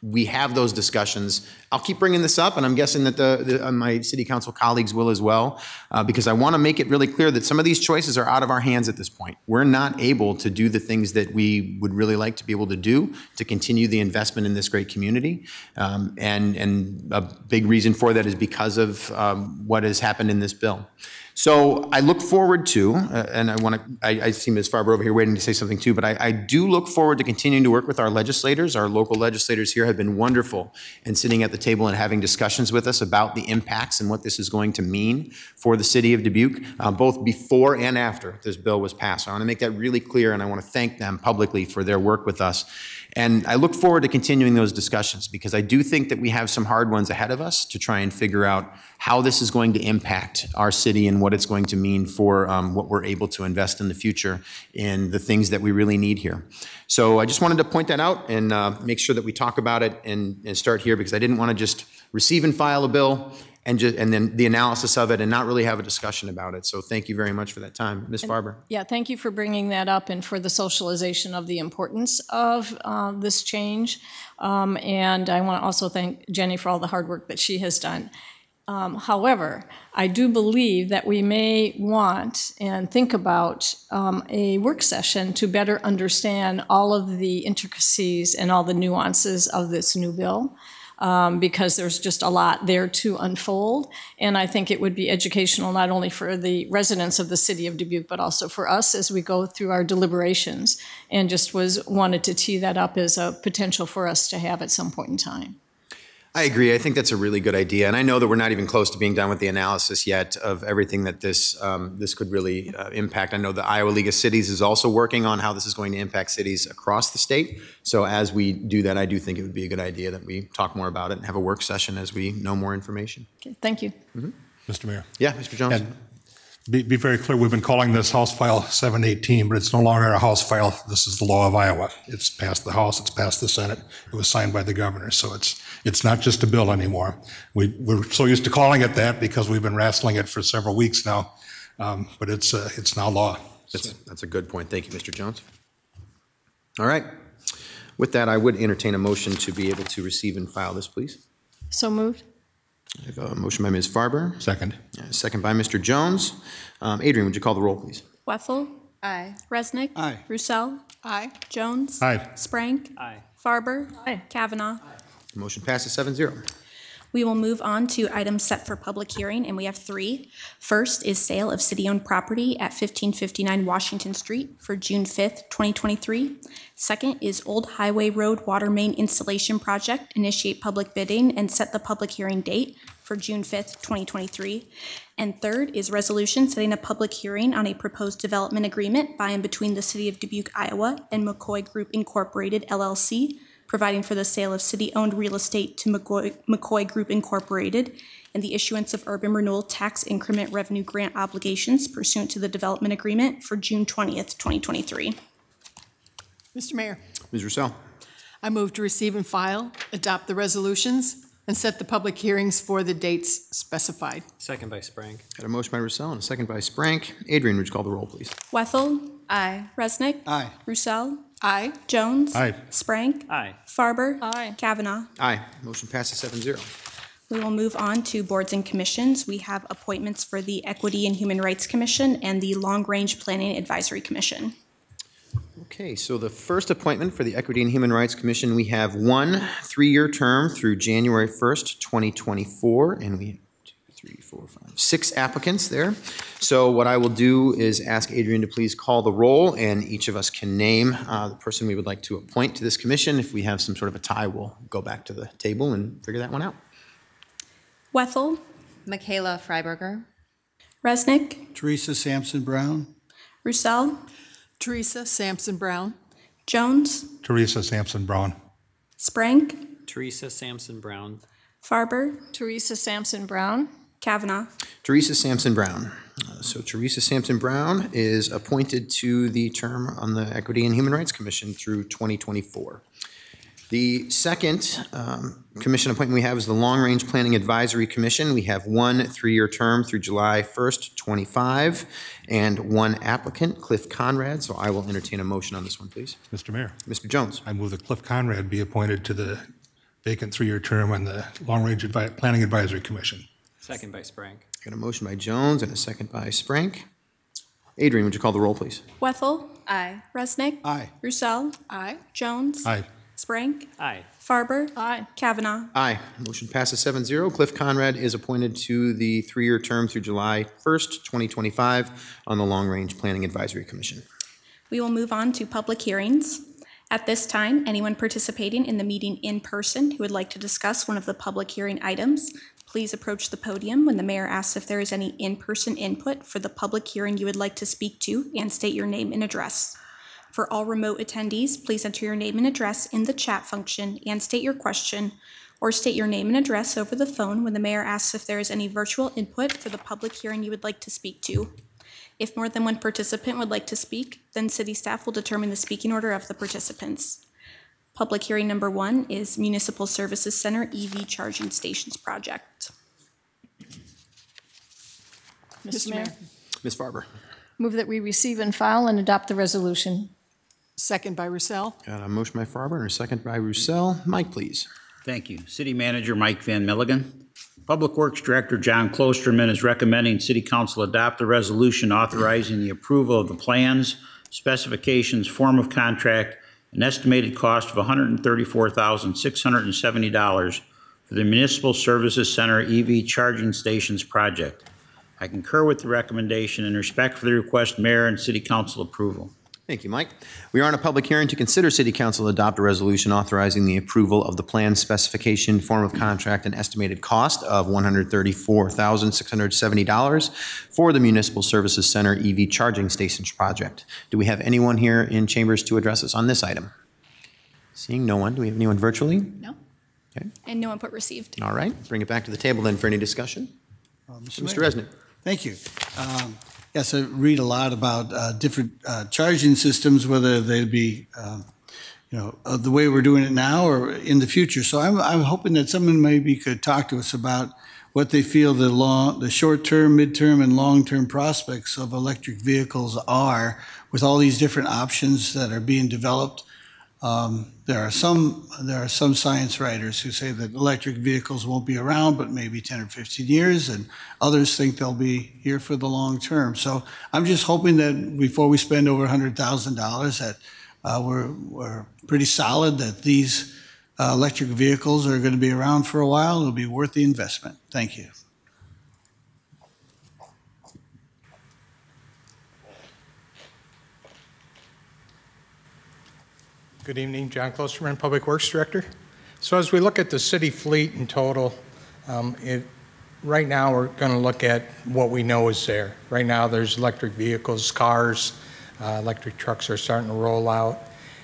we have those discussions. I'll keep bringing this up, and I'm guessing that the, the uh, my city council colleagues will as well, uh, because I want to make it really clear that some of these choices are out of our hands at this point. We're not able to do the things that we would really like to be able to do to continue the investment in this great community, um, and and a big reason for that is because of um, what has happened in this bill. So I look forward to, uh, and I want to, I, I see Ms. Farber over here waiting to say something too, but I, I do look forward to continuing to work with our legislators. Our local legislators here have been wonderful in sitting at the table and having discussions with us about the impacts and what this is going to mean for the city of Dubuque, uh, both before and after this bill was passed. I want to make that really clear, and I want to thank them publicly for their work with us. And I look forward to continuing those discussions because I do think that we have some hard ones ahead of us to try and figure out how this is going to impact our city and what it's going to mean for um, what we're able to invest in the future in the things that we really need here. So I just wanted to point that out and uh, make sure that we talk about it and, and start here because I didn't want to just receive and file a bill and just and then the analysis of it and not really have a discussion about it. So thank you very much for that time, Ms. Farber. Yeah, thank you for bringing that up and for the socialization of the importance of uh, this change. Um, and I want to also thank Jenny for all the hard work that she has done. Um, however, I do believe that we may want and think about um, a work session to better understand all of the intricacies and all the nuances of this new bill um, because there's just a lot there to unfold. And I think it would be educational not only for the residents of the city of Dubuque, but also for us as we go through our deliberations. And just was wanted to tee that up as a potential for us to have at some point in time. I agree. I think that's a really good idea, and I know that we're not even close to being done with the analysis yet of everything that this um, this could really uh, impact. I know the Iowa League of Cities is also working on how this is going to impact cities across the state. So as we do that, I do think it would be a good idea that we talk more about it and have a work session as we know more information. Okay, thank you. Mr. Mayor. Yeah, Mr. Jones. And be, be very clear, we've been calling this House File 718, but it's no longer a House file. This is the law of Iowa. It's passed the House, it's passed the Senate. It was signed by the governor. So it's, it's not just a bill anymore. We, we're so used to calling it that because we've been wrestling it for several weeks now. Um, but it's, uh, it's now law. That's, that's a good point. Thank you, Mr. Jones. All right. With that, I would entertain a motion to be able to receive and file this, please. So moved. I have a motion by Ms. Farber, Second. a second by Mr. Jones. Um, Adrienne, would you call the roll, please? Wethal, Aye. Resnick. Aye. Roussell. Aye. Jones. Aye. Sprank. Aye. Farber. Aye. Cavanagh. Motion passes seven zero. We will move on to items set for public hearing, and we have three. First is sale of city-owned property at 1559 Washington Street for June 5th, 2023. Second is Old Highway Road Water Main Installation Project, initiate public bidding and set the public hearing date for June 5th, 2023. And third is resolution setting a public hearing on a proposed development agreement by and between the City of Dubuque, Iowa and McCoy Group Incorporated LLC providing for the sale of city-owned real estate to McCoy, McCoy Group Incorporated and the issuance of urban renewal tax increment revenue grant obligations pursuant to the development agreement for June 20th, 2023. Mr. Mayor, Ms. Roussell. I move to receive and file, adopt the resolutions, and set the public hearings for the dates specified. Second by Sprank. Got a motion by Roussell and a second by Sprank. Adrienne, would you call the roll, please? Wethal, Aye. Resnick. Aye. Roussell. Aye. Jones. Aye. Sprank. Aye. Farber. Aye. Cavanagh. Aye. Motion passes seven zero. We will move on to boards and commissions. We have appointments for the Equity and Human Rights Commission and the Long Range Planning Advisory Commission. Okay, so the first appointment for the Equity and Human Rights Commission, we have one three-year term through January 1st, 2024, and we have two, three, four, five, six applicants there. So what I will do is ask Adrienne to please call the roll, and each of us can name uh, the person we would like to appoint to this commission. If we have some sort of a tie, we'll go back to the table and figure that one out. Wethal, Michaela Freiberger, Resnick, Teresa Sampson Brown, Roussell, Teresa Sampson Brown. Jones, Teresa Sampson Brown. Sprank, Teresa Sampson Brown. Farber, Teresa Sampson Brown. Cavanagh. Teresa Sampson Brown. Uh, So Teresa Sampson Brown is appointed to the term on the Equity and Human Rights Commission through 2024. The second um, commission appointment we have is the Long Range Planning Advisory Commission. We have one three-year term through July 1st, 25, and one applicant, Cliff Conrad. So I will entertain a motion on this one, please. Mr. Mayor, Mr. Jones. I move that Cliff Conrad be appointed to the vacant three-year term on the Long Range Advi- Planning Advisory Commission. Second by Sprank. Got a motion by Jones and a second by Sprank. Adrienne, would you call the roll, please? Wethal, Aye. Resnick, Aye. Roussell, Aye. Jones, Aye. Sprank, Aye. Farber, Aye. Cavanagh. Aye. Motion passes 7-0. Cliff Conrad is appointed to the three-year term through July 1st, 2025 on the Long Range Planning Advisory Commission. We will move on to public hearings. At this time, anyone participating in the meeting in person who would like to discuss one of the public hearing items, please approach the podium when the mayor asks if there is any in-person input for the public hearing you would like to speak to and state your name and address. For all remote attendees, please enter your name and address in the chat function and state your question, or state your name and address over the phone when the mayor asks if there is any virtual input for the public hearing you would like to speak to. If more than one participant would like to speak, then city staff will determine the speaking order of the participants. Public hearing number one is Municipal Services Center EV Charging Stations Project. Mr. Mayor, Ms. Farber. move that we receive and file and adopt the resolution. Second by Roussell. Got a motion by Farber and a second by Roussell. Mike, please. Thank you. City Manager Mike Van Milligen. Public Works Director John Klosterman is recommending City Council adopt a resolution authorizing the approval of the plans, specifications, form of contract, and estimated cost of $134,670 for the Municipal Services Center EV Charging Stations project. I concur with the recommendation and respect for the request Mayor and City Council approval. Thank you, Mike. We are in a public hearing to consider City Council adopt a resolution authorizing the approval of the plan specification, form of contract, and estimated cost of $134,670 for the Municipal Services Center EV Charging Stations project. Do we have anyone here in chambers to address us on this item? Seeing no one, do we have anyone virtually? No. Okay. And no input received. All right, bring it back to the table then for any discussion. Uh, Mr. Mayor. Resnick. Thank you. Um, Yes, I read a lot about uh, different uh, charging systems, whether they be, um, you know, uh, the way we're doing it now or in the future. So I'm, I'm hoping that someone maybe could talk to us about what they feel the long, the short-term, mid-term, and long-term prospects of electric vehicles are with all these different options that are being developed. Um, there are some there are some science writers who say that electric vehicles won't be around, but maybe 10 or 15 years, and others think they'll be here for the long term. So I'm just hoping that before we spend over $100,000, that uh, we're we're pretty solid that these uh, electric vehicles are going to be around for a while. It'll be worth the investment. Thank you. Good evening, John Klosterman, Public Works Director. So as we look at the city fleet in total, um, it, right now, we're going to look at what we know is there. Right now, there's electric vehicles, cars, uh, electric trucks are starting to roll out.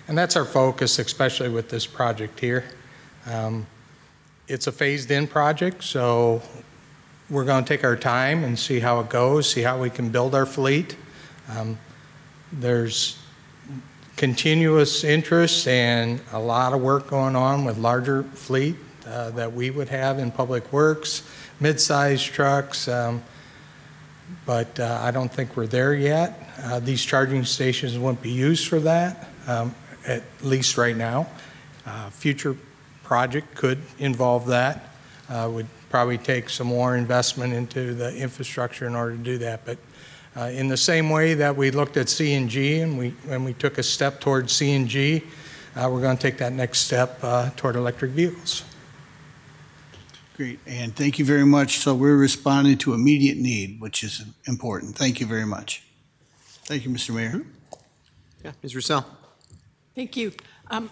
And that's our focus, especially with this project here. Um, It's a phased-in project, so we're going to take our time and see how it goes, see how we can build our fleet. Um, There's continuous interest and a lot of work going on with larger fleet uh, that we would have in Public Works, mid-sized trucks, um, but uh, I don't think we're there yet. Uh, These charging stations wouldn't be used for that, um, at least right now. Uh, Future project could involve that. Uh, Would probably take some more investment into the infrastructure in order to do that, but uh, In the same way that we looked at CNG and we, and we took a step toward CNG, uh, we're going to take that next step uh, toward electric vehicles. Great, and thank you very much. So we're responding to immediate need, which is important. Thank you very much. Thank you, Mr. Mayor. Yeah, Ms. Roussell. Thank you. Um,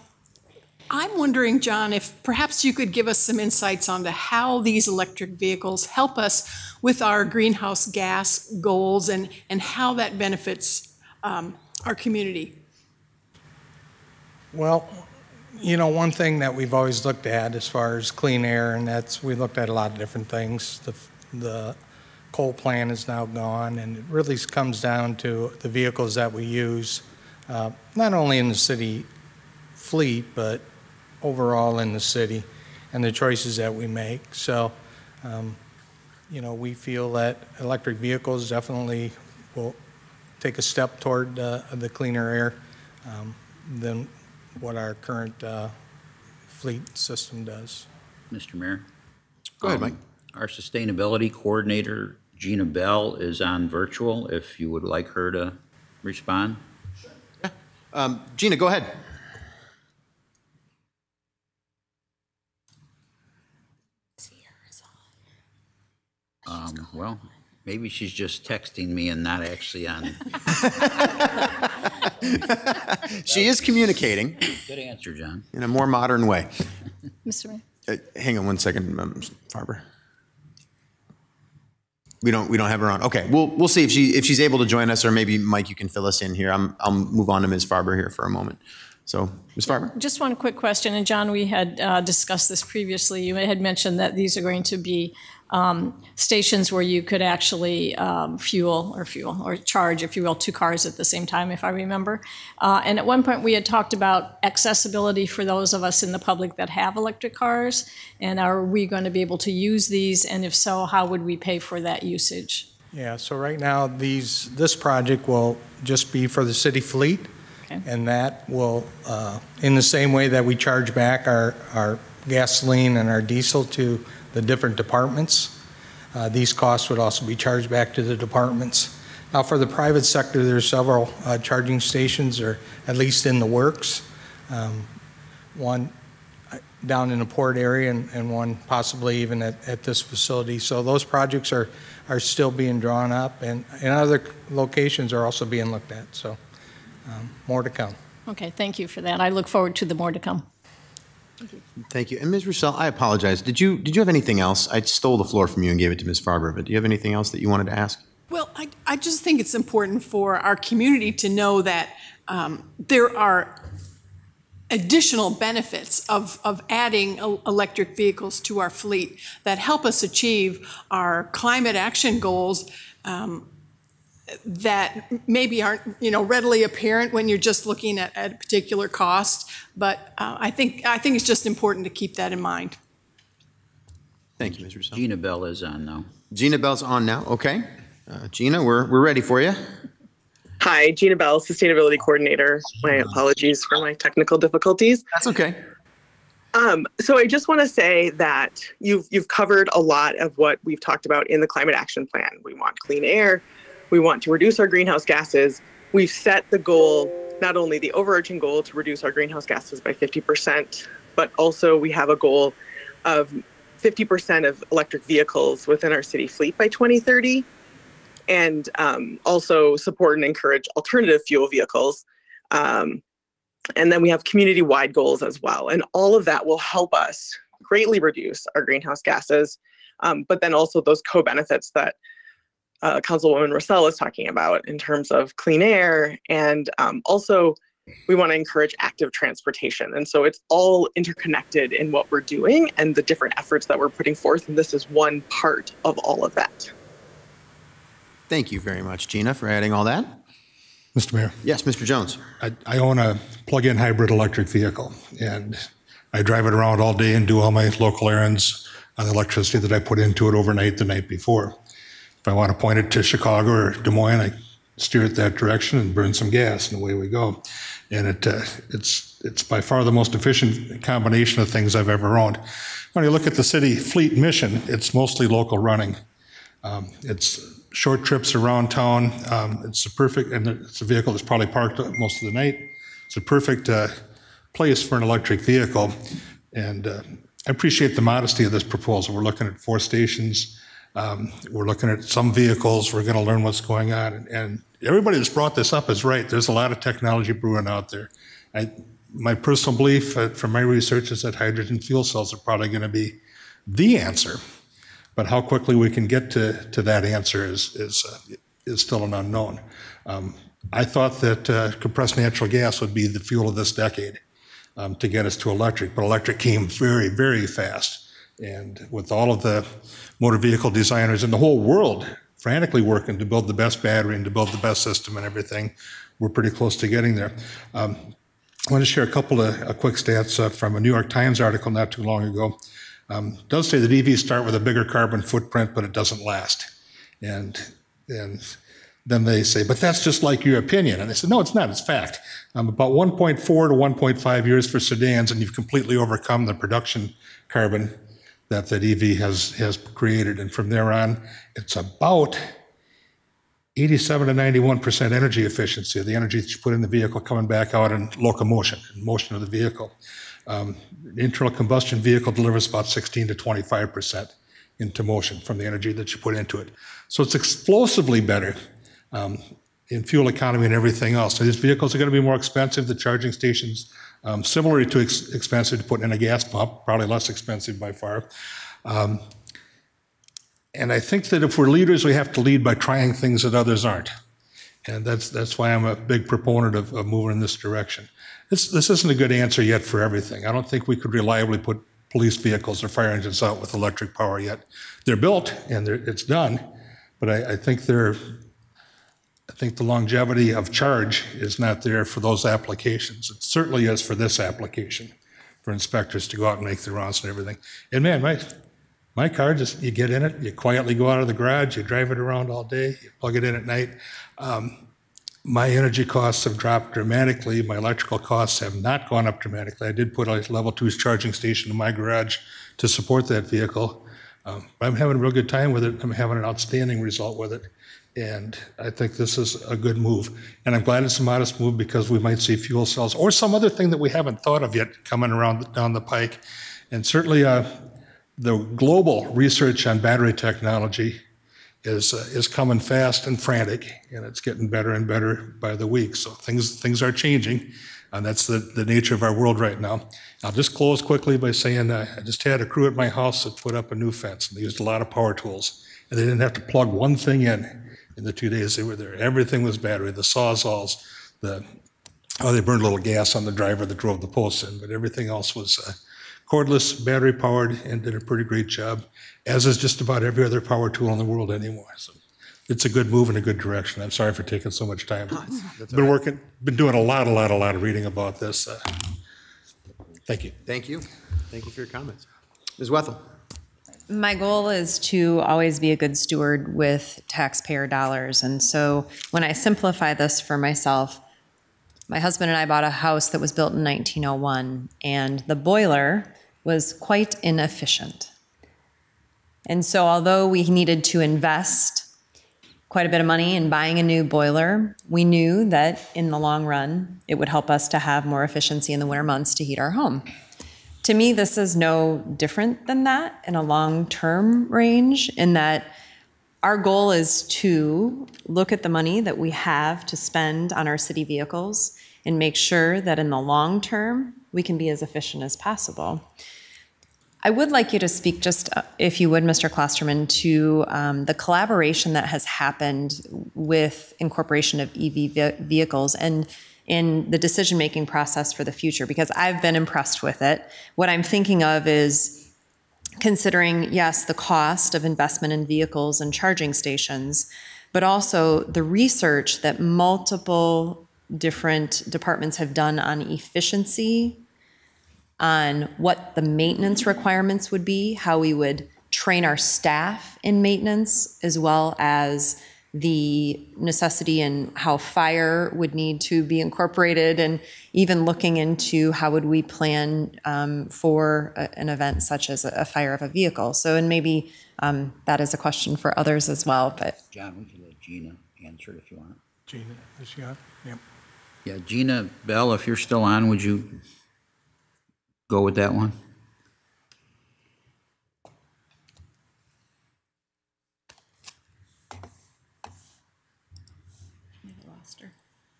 I'm wondering, John, if perhaps you could give us some insights onto how these electric vehicles help us with our greenhouse gas goals and, and how that benefits um, our community? Well, you know, one thing that we've always looked at as far as clean air, and that's, we looked at a lot of different things. The, the coal plant is now gone, and it really comes down to the vehicles that we use, uh, not only in the city fleet, but overall in the city, and the choices that we make. So, um, you know, we feel that electric vehicles definitely will take a step toward uh, the cleaner air um, than what our current uh, fleet system does. Mr. Mayor? Go ahead, Um, Mike. Our sustainability coordinator, Gina Bell, is on virtual, if you would like her to respond. Um, Gina, go ahead. Um, Well, maybe she's just texting me and not actually on. She is communicating Good answer, John. in a more modern way. Mr. Mayor? Uh, Hang on one second, um, Farber. We don't, we don't have her on. Okay, we'll, we'll see if she, if she's able to join us, or maybe, Mike, you can fill us in here. I'm, I'll move on to Ms. Farber here for a moment. So, Ms. Farber? Just one quick question, and John, we had uh, discussed this previously. You had mentioned that these are going to be um, stations where you could actually um, fuel or fuel or charge, if you will, two cars at the same time, if I remember. Uh, and at one point, we had talked about accessibility for those of us in the public that have electric cars. And are we going to be able to use these? And if so, how would we pay for that usage? Yeah, so right now, these, this project will just be for the city fleet. Okay. And that will, uh, in the same way that we charge back our, our gasoline and our diesel to the different departments, uh, these costs would also be charged back to the departments. Now, for the private sector, there's several uh, charging stations, or at least in the works. Um, One uh, down in the port area and, and one possibly even at, at this facility. So those projects are, are still being drawn up and, and other locations are also being looked at. So um, more to come. Okay, thank you for that. I look forward to the more to come. Thank you. And Ms. Roussell, I apologize. Did you, did you have anything else? I stole the floor from you and gave it to Ms. Farber, but do you have anything else that you wanted to ask? Well, I, I just think it's important for our community to know that um, there are additional benefits of, of adding electric vehicles to our fleet that help us achieve our climate action goals um, that maybe aren't, you know, readily apparent when you're just looking at, at a particular cost. But uh, I think, I think it's just important to keep that in mind. Thank you, Ms. Roussell. Gina Bell is on now. Gina Bell's on now. Okay. Uh, Gina, we're, we're ready for you. Hi, Gina Bell, Sustainability Coordinator. My apologies for my technical difficulties. That's okay. Um, so I just want to say that you've you've covered a lot of what we've talked about in the climate action plan. We want clean air, we want to reduce our greenhouse gases. We've set the goal, not only the overarching goal to reduce our greenhouse gases by 50%, but also we have a goal of 50% of electric vehicles within our city fleet by 2030 and um, also support and encourage alternative fuel vehicles. Um, and then we have community wide goals as well. And all of that will help us greatly reduce our greenhouse gases, um, but then also those co benefits that uh, Councilwoman Roussell is talking about in terms of clean air. And um, also, we want to encourage active transportation. And so it's all interconnected in what we're doing and the different efforts that we're putting forth. And this is one part of all of that. Thank you very much, Gina, for adding all that. Mr. Mayor, Yes, Mr. Jones. I, I own a plug-in hybrid electric vehicle, and I drive it around all day and do all my local errands on the electricity that I put into it overnight the night before. If I want to point it to Chicago or Des Moines, I steer it that direction and burn some gas, and away we go. And it, uh, it's, it's by far the most efficient combination of things I've ever owned. When you look at the city fleet mission, it's mostly local running. Um, It's short trips around town. Um, It's a perfect, and it's a vehicle that's probably parked most of the night. It's a perfect uh, place for an electric vehicle. And uh, I appreciate the modesty of this proposal. We're looking at four stations. Um, We're looking at some vehicles. We're going to learn what's going on. And- And everybody that's brought this up is right. There's a lot of technology brewing out there. I, my personal belief uh, from my research is that hydrogen fuel cells are probably going to be the answer. But how quickly we can get to, to that answer is, is, uh, is still an unknown. Um, I thought that uh, compressed natural gas would be the fuel of this decade um, to get us to electric, but electric came very, very fast. And with all of the motor vehicle designers in the whole world frantically working to build the best battery and to build the best system and everything, we're pretty close to getting there. Um, I want to share a couple of quick stats uh, from a New York Times article not too long ago. Um, does say that EVs start with a bigger carbon footprint, but it doesn't last. And, and then they say, but that's just like your opinion. And they said, no, it's not, it's fact. Um, about 1.4 to 1.5 years for sedans, and you've completely overcome the production carbon that that EV has, has created. And from there on, it's about 87 to 91% energy efficiency of the energy that you put in the vehicle coming back out in locomotion, in motion of the vehicle. Um, internal combustion vehicle delivers about 16 to 25% into motion from the energy that you put into it. So it's explosively better um, in fuel economy and everything else. So these vehicles are going to be more expensive. The charging stations, um, similarly to ex expensive to put in a gas pump, probably less expensive by far. Um, and I think that if we're leaders, we have to lead by trying things that others aren't. And that's, that's why I'm a big proponent of, of moving in this direction. This, this isn't a good answer yet for everything. I don't think we could reliably put police vehicles or fire engines out with electric power yet. They're built and they're, it's done, but I, I think they're, I think the longevity of charge is not there for those applications. It certainly is for this application, for inspectors to go out and make the rounds and everything. And man, my, my car, just you get in it, you quietly go out of the garage, you drive it around all day, you plug it in at night. Um, my energy costs have dropped dramatically. My electrical costs have not gone up dramatically. I did put a level two charging station in my garage to support that vehicle. Um, I'm having a real good time with it. I'm having an outstanding result with it. And I think this is a good move. And I'm glad it's a modest move because we might see fuel cells or some other thing that we haven't thought of yet coming around down the pike. And certainly uh, the global research on battery technology is uh, is coming fast and frantic, and it's getting better and better by the week. So things things are changing, and that's the, the nature of our world right now. I'll just close quickly by saying uh, I just had a crew at my house that put up a new fence, and they used a lot of power tools, and they didn't have to plug one thing in in the two days they were there. Everything was battery, the sawzalls, the oh they burned a little gas on the driver that drove the posts in, but everything else was. Uh, cordless, battery powered, and did a pretty great job, as is just about every other power tool in the world anymore. So it's a good move in a good direction. I'm sorry for taking so much time. been working, been doing a lot, a lot, a lot of reading about this. Uh, thank you. Thank you. Thank you for your comments. Ms. Wethal. My goal is to always be a good steward with taxpayer dollars. And so when I simplify this for myself, my husband and I bought a house that was built in 1901, and the boiler was quite inefficient. And so, although we needed to invest quite a bit of money in buying a new boiler, we knew that in the long run, it would help us to have more efficiency in the winter months to heat our home. To me, this is no different than that in a long term range, in that our goal is to look at the money that we have to spend on our city vehicles and make sure that in the long term, we can be as efficient as possible. I would like you to speak just, uh, if you would, Mr. Klosterman, to um, the collaboration that has happened with incorporation of EV ve vehicles and in the decision-making process for the future, because I've been impressed with it. What I'm thinking of is considering, yes, the cost of investment in vehicles and charging stations, but also the research that multiple different departments have done on efficiency, on what the maintenance requirements would be, how we would train our staff in maintenance, as well as the necessity and how fire would need to be incorporated and even looking into how would we plan um, for a, an event such as a, a, fire of a vehicle. So, and maybe um, that is a question for others as well, but. John, we can let Gina answer it if you want. Gina, is she on? Yep. Yeah, Gina Bell, if you're still on, would you go with that one?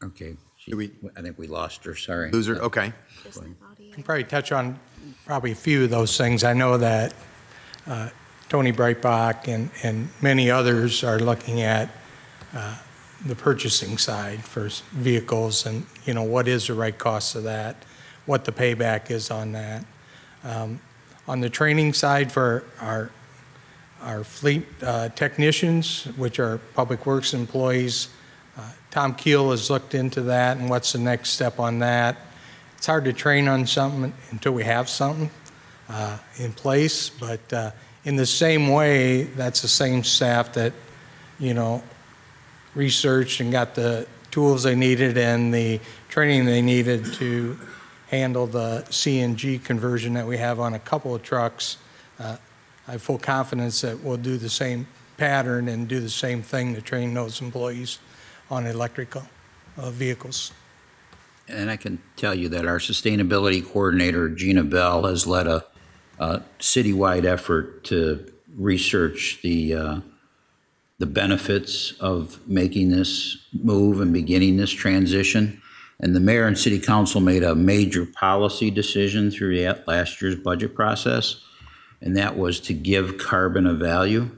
Okay. She, we, I think we lost her, sorry. Loser, okay. can probably touch on probably a few of those things. I know that uh, Tony Breitbach and, and many others are looking at uh, the purchasing side for s- vehicles and, you know, what is the right cost of that, what the payback is on that. Um, On the training side for our, our fleet uh, technicians, which are Public Works employees, uh, Tom Keel has looked into that and what's the next step on that. It's hard to train on something until we have something uh, in place, but uh, in the same way, that's the same staff that, you know, researched and got the tools they needed and the training they needed to handle the CNG conversion that we have on a couple of trucks. Uh, I have full confidence that we'll do the same pattern and do the same thing to train those employees on electrical uh, vehicles. And I can tell you that our sustainability coordinator, Gina Bell, has led a, a citywide effort to research the, uh, the benefits of making this move and beginning this transition. And the mayor and city council made a major policy decision through last year's budget process, and that was to give carbon a value.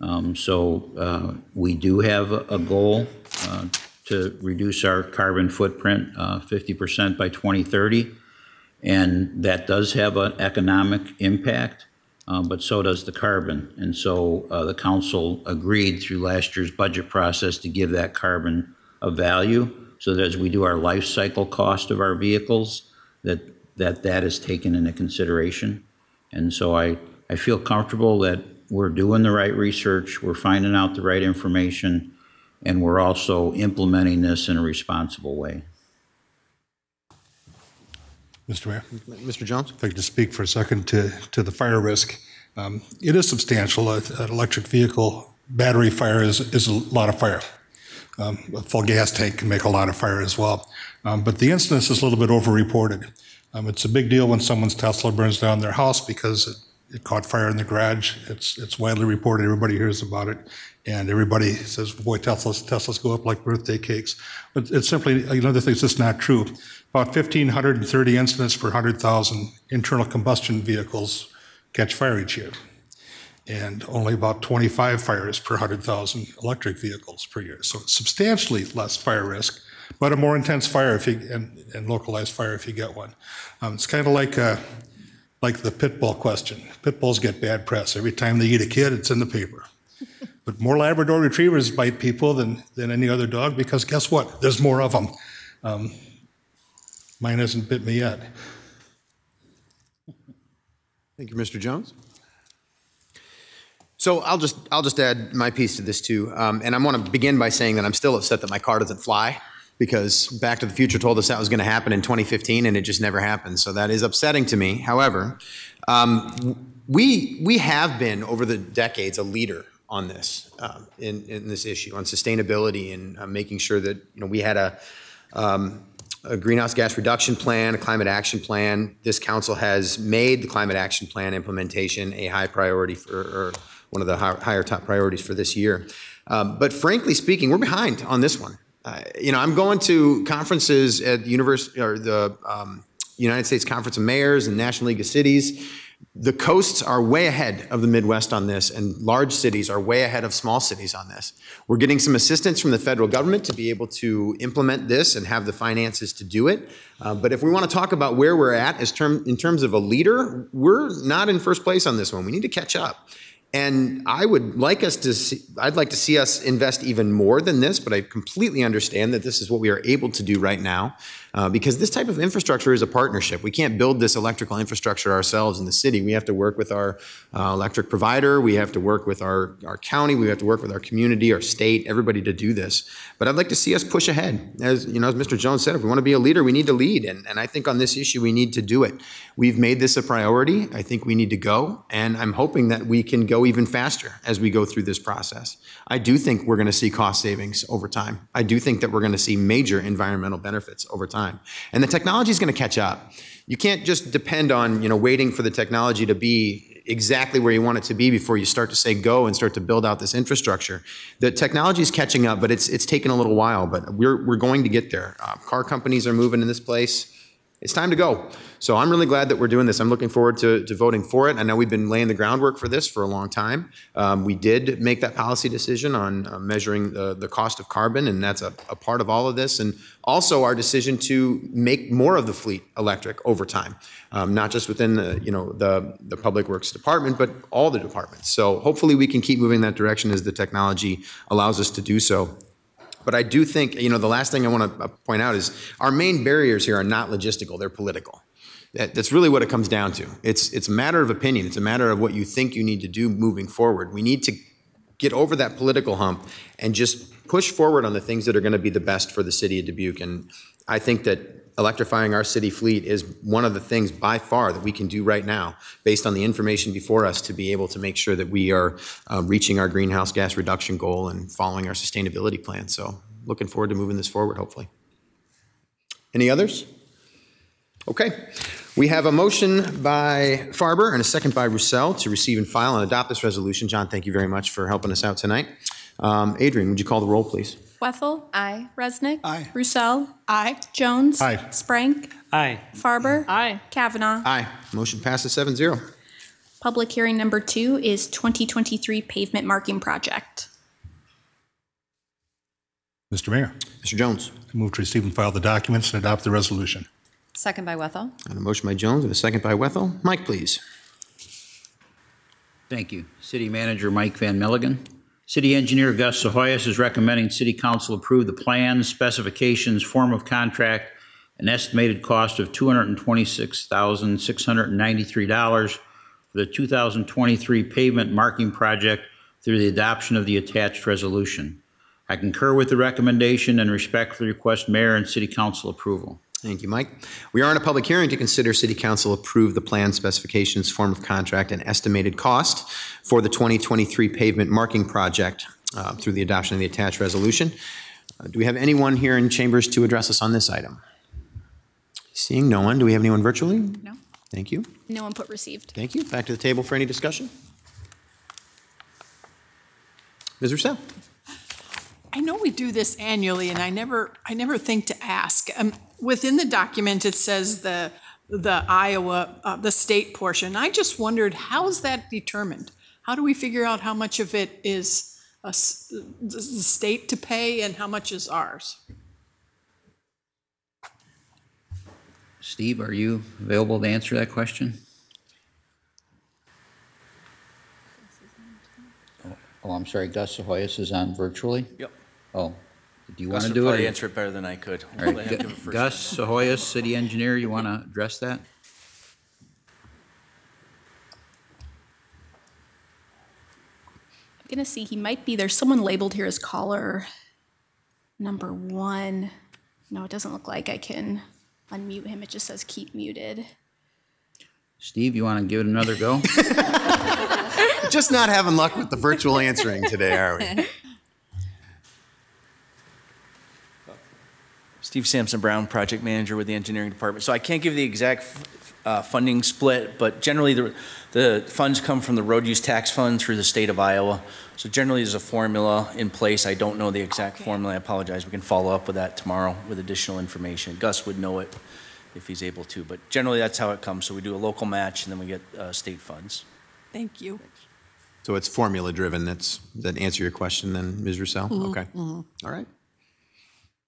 Um, so uh, we do have a, goal uh, to reduce our carbon footprint uh, 50% by 2030. And that does have an economic impact, uh, but so does the carbon. And so uh, the council agreed through last year's budget process to give that carbon a value so that as we do our life cycle cost of our vehicles, that that, that is taken into consideration. And so I, I feel comfortable that we're doing the right research, we're finding out the right information, and we're also implementing this in a responsible way. Mr. Mayor? Mr. Jones? If I could just speak for a second to, to the fire risk. Um, It is substantial. A- An electric vehicle battery fire is, is a lot of fire. Um, A full gas tank can make a lot of fire as well. Um, But the incidence is a little bit overreported. Um, It's a big deal when someone's Tesla burns down their house because it, it caught fire in the garage. It's, it's widely reported. Everybody hears about it. And everybody says, boy, Teslas, Teslas go up like birthday cakes. But it's simply, another thing, it's just not true. About 1,530 incidents per 100,000 internal combustion vehicles catch fire each year. And only about 25 fires per 100,000 electric vehicles per year. So substantially less fire risk, but a more intense fire if you, and, and localized fire if you get one. Um, it's kind of like, uh, like the pit bull question. Pit bulls get bad press. Every time they eat a kid, it's in the paper. But more Labrador retrievers bite people than, than any other dog because guess what? There's more of them. Um, mine hasn't bit me yet. Thank you, Mr. Jones. So I'll just, I'll just add my piece to this too. Um, and I want to begin by saying that I'm still upset that my car doesn't fly because Back to the Future told us that was going to happen in 2015 and it just never happened. So that is upsetting to me. However, um, we, we have been over the decades a leader on this, um, in, in this issue, on sustainability and uh, making sure that, you know, we had a, um, a greenhouse gas reduction plan, a climate action plan. This council has made the climate action plan implementation a high priority for, or one of the hi- higher top priorities for this year. Um, but frankly speaking, we're behind on this one. Uh, you know, I'm going to conferences at the university or the um, United States Conference of Mayors and National League of Cities. The coasts are way ahead of the Midwest on this, and large cities are way ahead of small cities on this. We're getting some assistance from the federal government to be able to implement this and have the finances to do it. Uh, but if we want to talk about where we're at as term, in terms of a leader, we're not in first place on this one. We need to catch up. And I would like us to see, I'd like to see us invest even more than this, but I completely understand that this is what we are able to do right now. Uh, because this type of infrastructure is a partnership. We can't build this electrical infrastructure ourselves in the city. We have to work with our uh, electric provider. We have to work with our, our county. We have to work with our community, our state, everybody to do this. But I'd like to see us push ahead. As you know, as Mr. Jones said, if we want to be a leader, we need to lead. And, and I think on this issue, we need to do it. We've made this a priority. I think we need to go. And I'm hoping that we can go even faster as we go through this process. I do think we're going to see cost savings over time. I do think that we're going to see major environmental benefits over time. And the technology is going to catch up. You can't just depend on, you know, waiting for the technology to be exactly where you want it to be before you start to say go and start to build out this infrastructure. The technology is catching up, but it's it's taken a little while. But we're we're going to get there. Uh, car companies are moving in this place. It's time to go. So I'm really glad that we're doing this. I'm looking forward to, to voting for it. I know we've been laying the groundwork for this for a long time. Um, we did make that policy decision on uh, measuring the, the cost of carbon, and that's a, a part of all of this. And also our decision to make more of the fleet electric over time, um, not just within the, you know, the, the Public Works Department, but all the departments. So hopefully we can keep moving that direction as the technology allows us to do so. But I do think, you know, the last thing I want to uh, point out is our main barriers here are not logistical, they're political. That, that's really what it comes down to. It's, it's a matter of opinion, it's a matter of what you think you need to do moving forward. We need to get over that political hump and just push forward on the things that are going to be the best for the city of Dubuque. And I think that electrifying our city fleet is one of the things by far that we can do right now based on the information before us to be able to make sure that we are uh, reaching our greenhouse gas reduction goal and following our sustainability plan. So looking forward to moving this forward, hopefully. Any others? Okay. We have a motion by Farber and a second by Roussell to receive and file and adopt this resolution. John, thank you very much for helping us out tonight. Um, Adrienne, would you call the roll, please? Wethal. Aye. Resnick. Aye. Roussell. Aye. Jones. Aye. Sprank. Aye. Farber. Aye. Cavanagh. Aye. Motion passes 7 0. Public hearing number two is 2023 pavement marking project. Mr. Mayor, Mr. Jones. I move to receive and file the documents and adopt the resolution. Second by Wethal. And a motion by Jones and a second by Wethal. Mike, please. Thank you. City Manager Mike Van Milligen. City Engineer Gus Psihoyos is recommending City Council approve the plans, specifications, form of contract, and estimated cost of $226,693 for the 2023 pavement marking project through the adoption of the attached resolution. I concur with the recommendation and respectfully request Mayor and City Council approval. Thank you, Mike. We are in a public hearing to consider City Council approve the plan specifications, form of contract, and estimated cost for the 2023 pavement marking project uh, through the adoption of the attached resolution. Uh, Do we have anyone here in chambers to address us on this item? Seeing no one, do we have anyone virtually? No. Thank you. No input received. Thank you. Back to the table for any discussion. Ms. Rousseau? I know we do this annually, and I never, I never think to ask. Um, within the document, it says the, the Iowa, uh, the state portion. I just wondered, how is that determined? How do we figure out how much of it is a s the state to pay and how much is ours? Steve, are you available to answer that question? Oh, Oh, I'm sorry, Gus Psihoyos is on virtually? Yep. Oh, do you want Gus to would do it? probably or- answer it better than I could. All I'll let right, him give it first. Gus Psihoyos, city engineer, you want to address that? I'm gonna see, he might be, there's someone labeled here as caller number one. No, it doesn't look like I can unmute him. It just says keep muted. Steve, you want to give it another go? Just not having luck with the virtual answering today, are we? Steve Sampson Brown, project manager with the engineering department. So I can't give the exact uh, funding split, but generally the, the funds come from the road use tax fund through the state of Iowa. So generally there's a formula in place. I don't know the exact formula. I apologize. We can follow up with that tomorrow with additional information. Gus would know it if he's able to, but generally that's how it comes. So we do a local match and then we get uh, state funds. Thank you. So it's formula driven. That's that answer your question then, Ms. Roussell? Mhm, Okay. mhm. All right.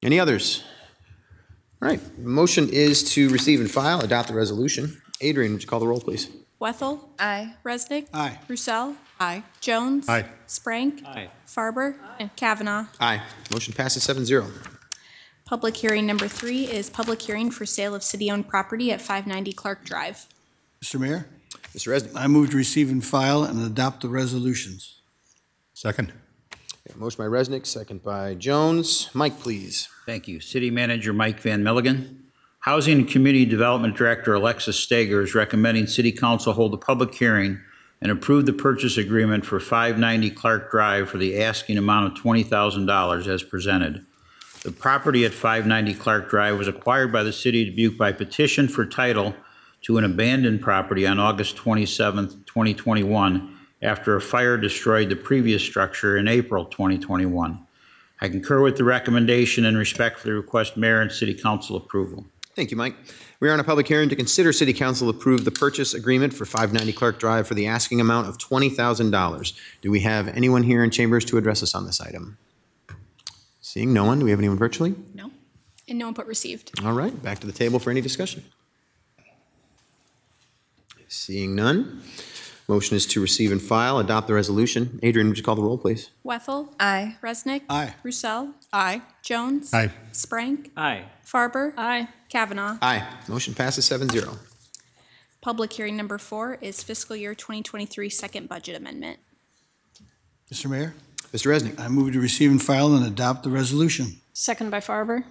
Any others? All right. Motion is to receive and file, adopt the resolution. Adrienne, would you call the roll, please? Wethal. Aye. Resnick. Aye. Roussell. Aye. Jones. Aye. Sprank. Aye. Farber. Aye. Cavanagh. Aye. Motion passes seven zero. Public hearing number three is public hearing for sale of city-owned property at 590 Clark Drive. Mr. Mayor, Mr. Resnick. I move to receive and file and adopt the resolutions. Second. Motion by Resnick, second by Jones. Mike, please. Thank you. City Manager Mike Van Milligen. Housing and Community Development Director Alexis Steger is recommending City Council hold a public hearing and approve the purchase agreement for 590 Clark Drive for the asking amount of $20,000 as presented. The property at 590 Clark Drive was acquired by the City of Dubuque by petition for title to an abandoned property on August 27, 2021, after a fire destroyed the previous structure in April 2021. I concur with the recommendation and respectfully request mayor and city council approval. Thank you, Mike. We are on a public hearing to consider City Council approve the purchase agreement for 590 Clark Drive for the asking amount of $20,000. Do we have anyone here in chambers to address us on this item? Seeing no one, do we have anyone virtually? No. And no input received. All right, back to the table for any discussion. Seeing none, motion is to receive and file, adopt the resolution. Adrienne, would you call the roll, please? Wethal. Aye. Resnick. Aye. Roussell. Aye. Jones. Aye. Sprank. Aye. Farber. Aye. Cavanagh. Aye. Motion passes seven zero. Public hearing number four is fiscal year 2023 second budget amendment. Mr. Mayor, Mr. Resnick. I move to receive and file and adopt the resolution. Second by Farber.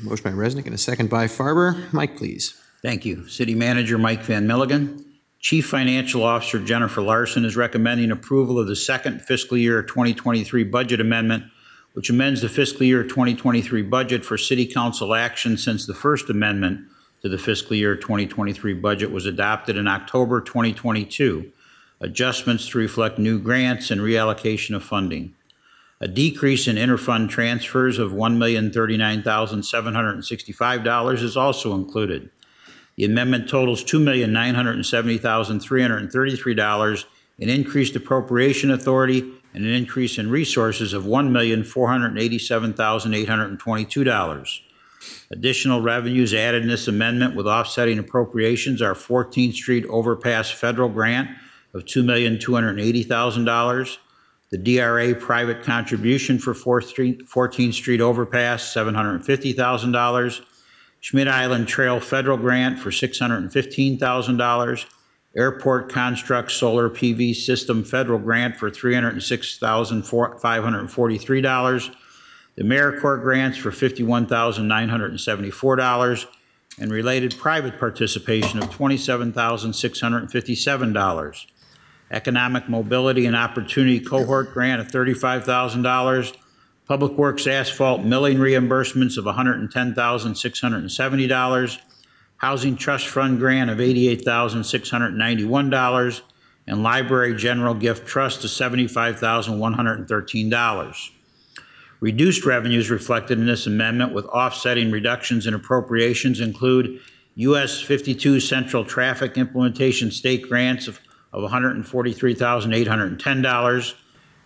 Motion by Resnick and a second by Farber. Mike, please. Thank you. City Manager Mike Van Milligen. Chief Financial Officer Jennifer Larson is recommending approval of the second fiscal year 2023 budget amendment, which amends the fiscal year 2023 budget for city council action since the first amendment to the fiscal year 2023 budget was adopted in October 2022. Adjustments to reflect new grants and reallocation of funding. A decrease in interfund transfers of $1,039,765 is also included. The amendment totals $2,970,333 in increased appropriation authority and an increase in resources of $1,487,822. Additional revenues added in this amendment with offsetting appropriations are 14th Street Overpass Federal Grant of $2,280,000, the DRA private contribution for 14th Street Overpass, $750,000, Schmidt Island Trail Federal Grant for $615,000, Airport Construct Solar PV System Federal Grant for $306,543, the AmeriCorps grants for $51,974, and related private participation of $27,657. Economic Mobility and Opportunity Cohort Grant of $35,000, Public Works Asphalt Milling Reimbursements of $110,670, Housing Trust Fund Grant of $88,691, and Library General Gift Trust of $75,113. Reduced revenues reflected in this amendment with offsetting reductions in appropriations include US 52 Central Traffic Implementation State Grants of of $143,810,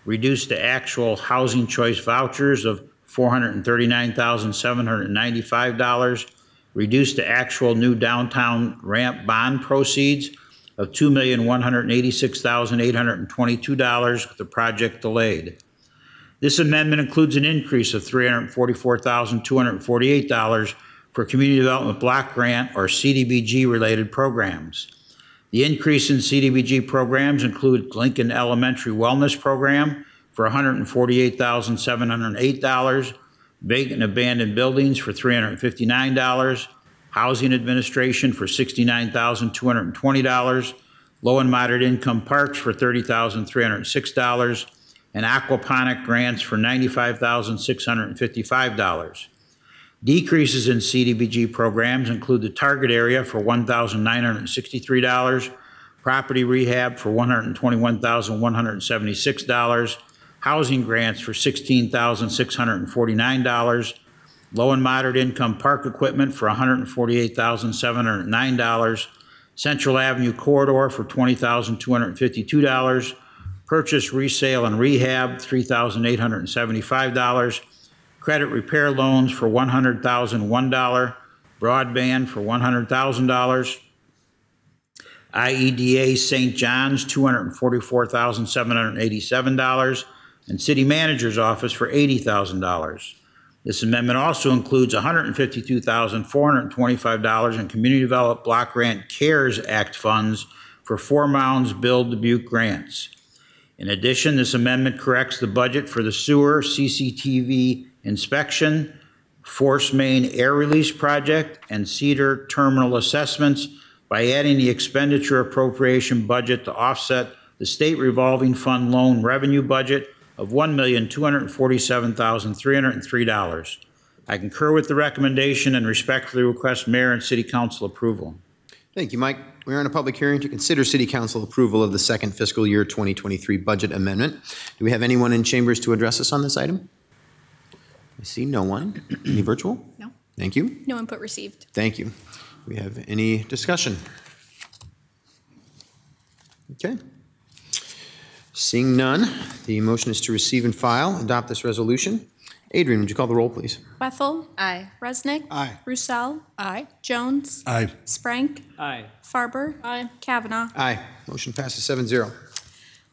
reduced to actual housing choice vouchers of $439,795, reduced to actual new downtown ramp bond proceeds of $2,186,822 with the project delayed. This amendment includes an increase of $344,248 for Community Development Block Grant or CDBG-related programs. The increase in CDBG programs include Lincoln Elementary Wellness Program for $148,708, vacant abandoned buildings for $359, Housing Administration for $69,220, low and moderate income parks for $30,306, and aquaponic grants for $95,655. Decreases in CDBG programs include the target area for $1,963, property rehab for $121,176, housing grants for $16,649, low and moderate income park equipment for $148,709, Central Avenue corridor for $20,252, purchase, resale, and rehab $3,875, credit repair loans for $100,001, broadband for $100,000, IEDA St. John's $244,787, and City Manager's Office for $80,000. This amendment also includes $152,425 in Community Development Block Grant CARES Act funds for Four Mounds Build Dubuque grants. In addition, this amendment corrects the budget for the sewer CCTV inspection, Force Main Air Release Project, and Cedar Terminal assessments by adding the expenditure appropriation budget to offset the state revolving fund loan revenue budget of $1,247,303. I concur with the recommendation and respectfully request mayor and city council approval. Thank you, Mike. We are in a public hearing to consider City Council approval of the second fiscal year 2023 budget amendment. Do we have anyone in chambers to address us on this item? I see no one. Any virtual? No. Thank you. No input received. Thank you. We have any discussion? Okay. Seeing none, the motion is to receive and file, adopt this resolution. Adrienne, would you call the roll, please? Wethal? Aye. Resnick. Aye. Roussell. Aye. Jones. Aye. Sprank. Aye. Farber. Aye. Cavanagh. Aye. Motion passes seven zero.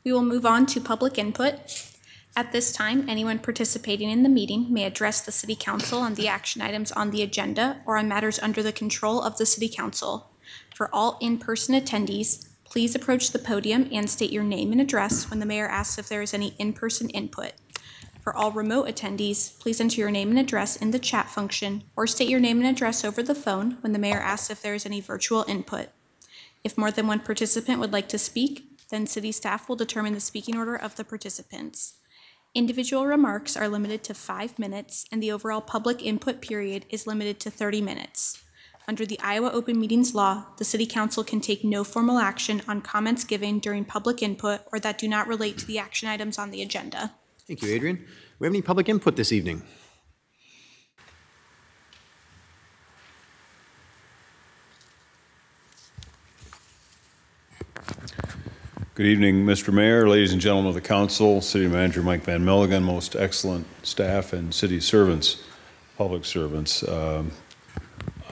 We will move on to public input. At this time, anyone participating in the meeting may address the city council on the action items on the agenda or on matters under the control of the city council. For all in-person attendees, please approach the podium and state your name and address when the mayor asks if there is any in-person input. For all remote attendees, please enter your name and address in the chat function or state your name and address over the phone when the mayor asks if there is any virtual input. If more than one participant would like to speak, then city staff will determine the speaking order of the participants. Individual remarks are limited to five minutes, and the overall public input period is limited to 30 minutes. Under the Iowa Open Meetings Law, the City Council can take no formal action on comments given during public input or that do not relate to the action items on the agenda. Thank you, Adrienne. We have any public input this evening? Good evening, Mr. Mayor, ladies and gentlemen of the council, City Manager Mike Van Milligen, most excellent staff and city servants, public servants. Um,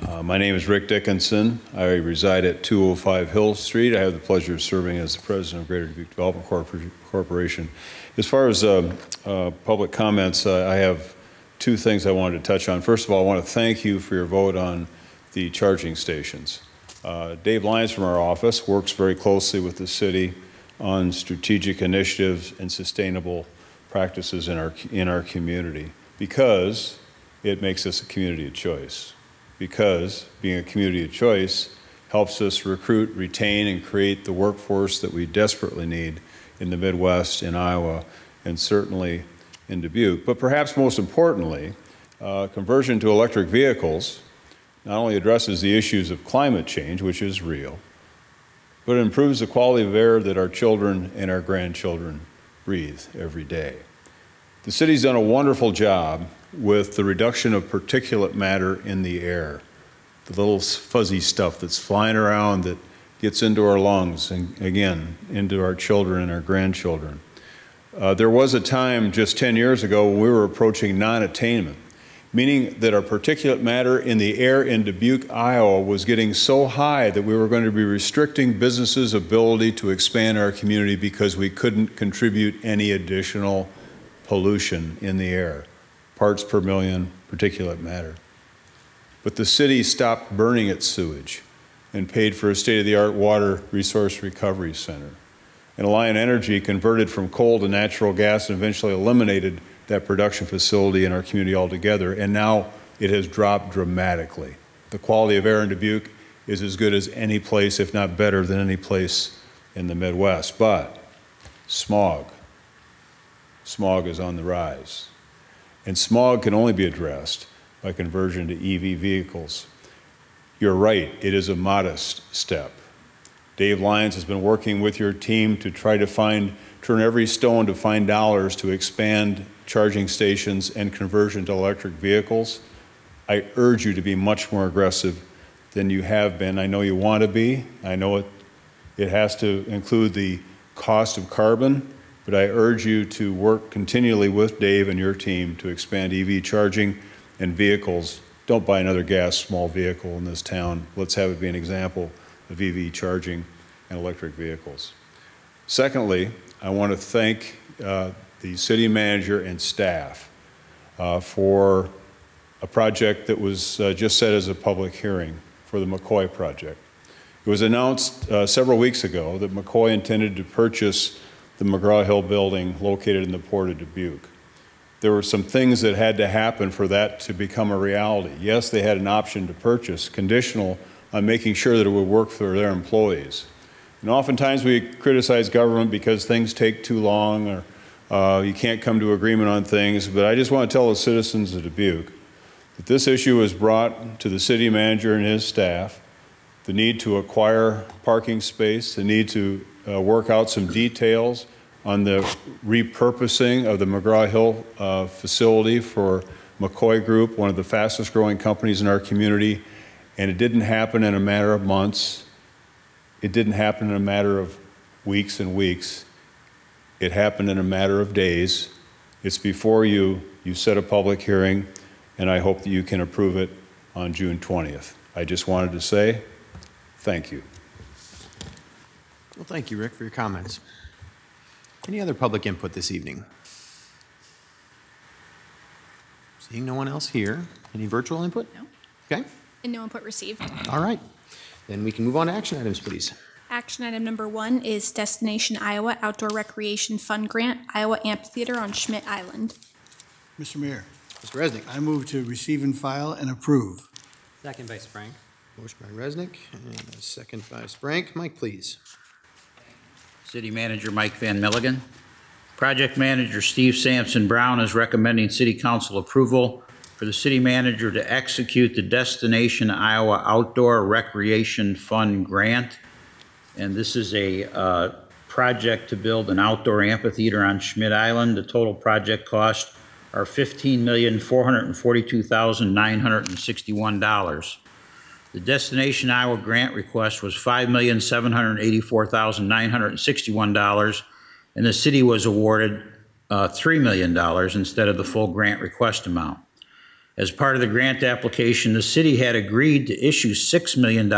uh, My name is Rick Dickinson. I reside at 205 Hill Street. I have the pleasure of serving as the president of Greater Dubuque Development Corpor- Corporation. As far as uh, uh, public comments, uh, I have two things I wanted to touch on. First of all, I want to thank you for your vote on the charging stations. Uh, Dave Lyons from our office works very closely with the city on strategic initiatives and sustainable practices in our, in our community because it makes us a community of choice. Because being a community of choice helps us recruit, retain, and create the workforce that we desperately need in the Midwest, in Iowa, and certainly in Dubuque. But perhaps most importantly, uh, conversion to electric vehicles not only addresses the issues of climate change, which is real, but it improves the quality of air that our children and our grandchildren breathe every day. The city's done a wonderful job with the reduction of particulate matter in the air, the little fuzzy stuff that's flying around that gets into our lungs and, again, into our children and our grandchildren. Uh, there was a time just 10 years ago when we were approaching non attainment meaning that our particulate matter in the air in Dubuque, Iowa was getting so high that we were going to be restricting businesses' ability to expand our community because we couldn't contribute any additional pollution in the air, parts per million particulate matter. But the city stopped burning its sewage and paid for a state of the art water resource recovery center. And Alliant Energy converted from coal to natural gas and eventually eliminated that production facility in our community altogether, and now it has dropped dramatically. The quality of air in Dubuque is as good as any place, if not better than any place in the Midwest. But smog, smog is on the rise. And smog can only be addressed by conversion to EV vehicles. You're right, it is a modest step. Dave Lyons has been working with your team to try to find, turn every stone to find dollars to expand charging stations and conversion to electric vehicles. I urge you to be much more aggressive than you have been. I know you want to be. I know it, it has to include the cost of carbon, but I urge you to work continually with Dave and your team to expand EV charging and vehicles. Don't buy another gas small vehicle in this town. Let's have it be an example of EV charging and electric vehicles. Secondly, I want to thank uh, the city manager and staff uh, for a project that was uh, just set as a public hearing for the McCoy project. It was announced uh, several weeks ago that McCoy intended to purchase the McGraw-Hill building located in the Port of Dubuque. There were some things that had to happen for that to become a reality. Yes, they had an option to purchase, conditional on making sure that it would work for their employees. And oftentimes we criticize government because things take too long or uh, you can't come to agreement on things, but I just want to tell the citizens of Dubuque that this issue was brought to the city manager and his staff. The need to acquire parking space, the need to uh, work out some details on the repurposing of the McGraw Hill uh, facility for McCoy Group, one of the fastest growing companies in our community, and it didn't happen in a matter of months. It didn't happen in a matter of weeks and weeks. It happened in a matter of days. It's before you. You set a public hearing, and I hope that you can approve it on June 20th. I just wanted to say thank you. Well, thank you, Rick, for your comments. Any other public input this evening? Seeing no one else here. Any virtual input? No. Okay, And no input received. all right. Then we can move on to action items, please. Action item number one is Destination Iowa Outdoor Recreation Fund Grant, Iowa Amphitheater on Schmidt Island. Mr. Mayor. Mr. Resnick. I move to receive and file and approve. Second by Sprank. Motion by Resnick and a second by Sprank. Mike, please. City Manager Mike Van Milligen. Project Manager Steve Sampson Brown is recommending City Council approval for the city manager to execute the Destination Iowa Outdoor Recreation Fund Grant. And this is a uh, project to build an outdoor amphitheater on Schmidt Island. The total project cost are $15,442,961. The Destination Iowa grant request was $5,784,961, and the city was awarded uh, $3 million instead of the full grant request amount. As part of the grant application, the city had agreed to issue $6 million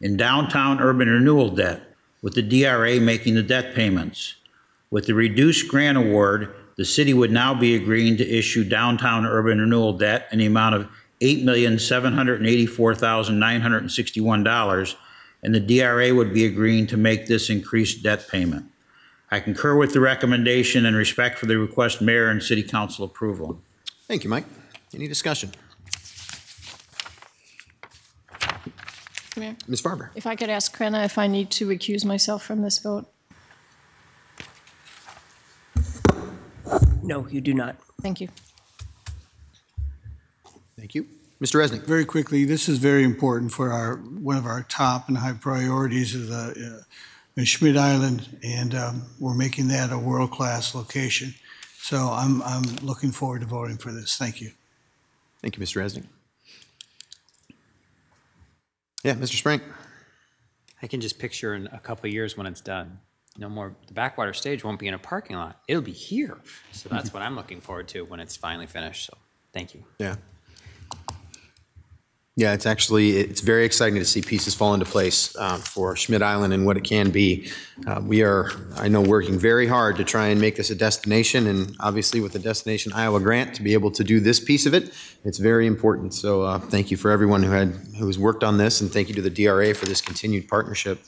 in downtown urban renewal debt, with the DRA making the debt payments. With the reduced grant award, the city would now be agreeing to issue downtown urban renewal debt in the amount of $8,784,961, and the DRA would be agreeing to make this increased debt payment. I concur with the recommendation and respect for the request mayor and city council approval. Thank you, Mike. Any discussion? Mayor, Ms. Farber? If I could ask Crenna if I need to recuse myself from this vote? No, you do not. Thank you. Thank you. Mr. Resnick? Very quickly, this is very important for our, one of our top and high priorities is the, uh, Schmidt Island, and um, we're making that a world-class location. So I'm, I'm looking forward to voting for this. Thank you. Thank you, Mr. Resnick. Yeah, Mr. Sprank? I can just picture in a couple of years when it's done. No more, the backwater stage won't be in a parking lot. It'll be here. So that's what I'm looking forward to when it's finally finished. So thank you. Yeah. Yeah, it's actually, it's very exciting to see pieces fall into place uh, for Schmidt Island and what it can be. Uh, We are, I know, working very hard to try and make this a destination, and obviously with the Destination Iowa grant, to be able to do this piece of it, it's very important. So uh, thank you for everyone who had, who has worked on this, and thank you to the DRA for this continued partnership.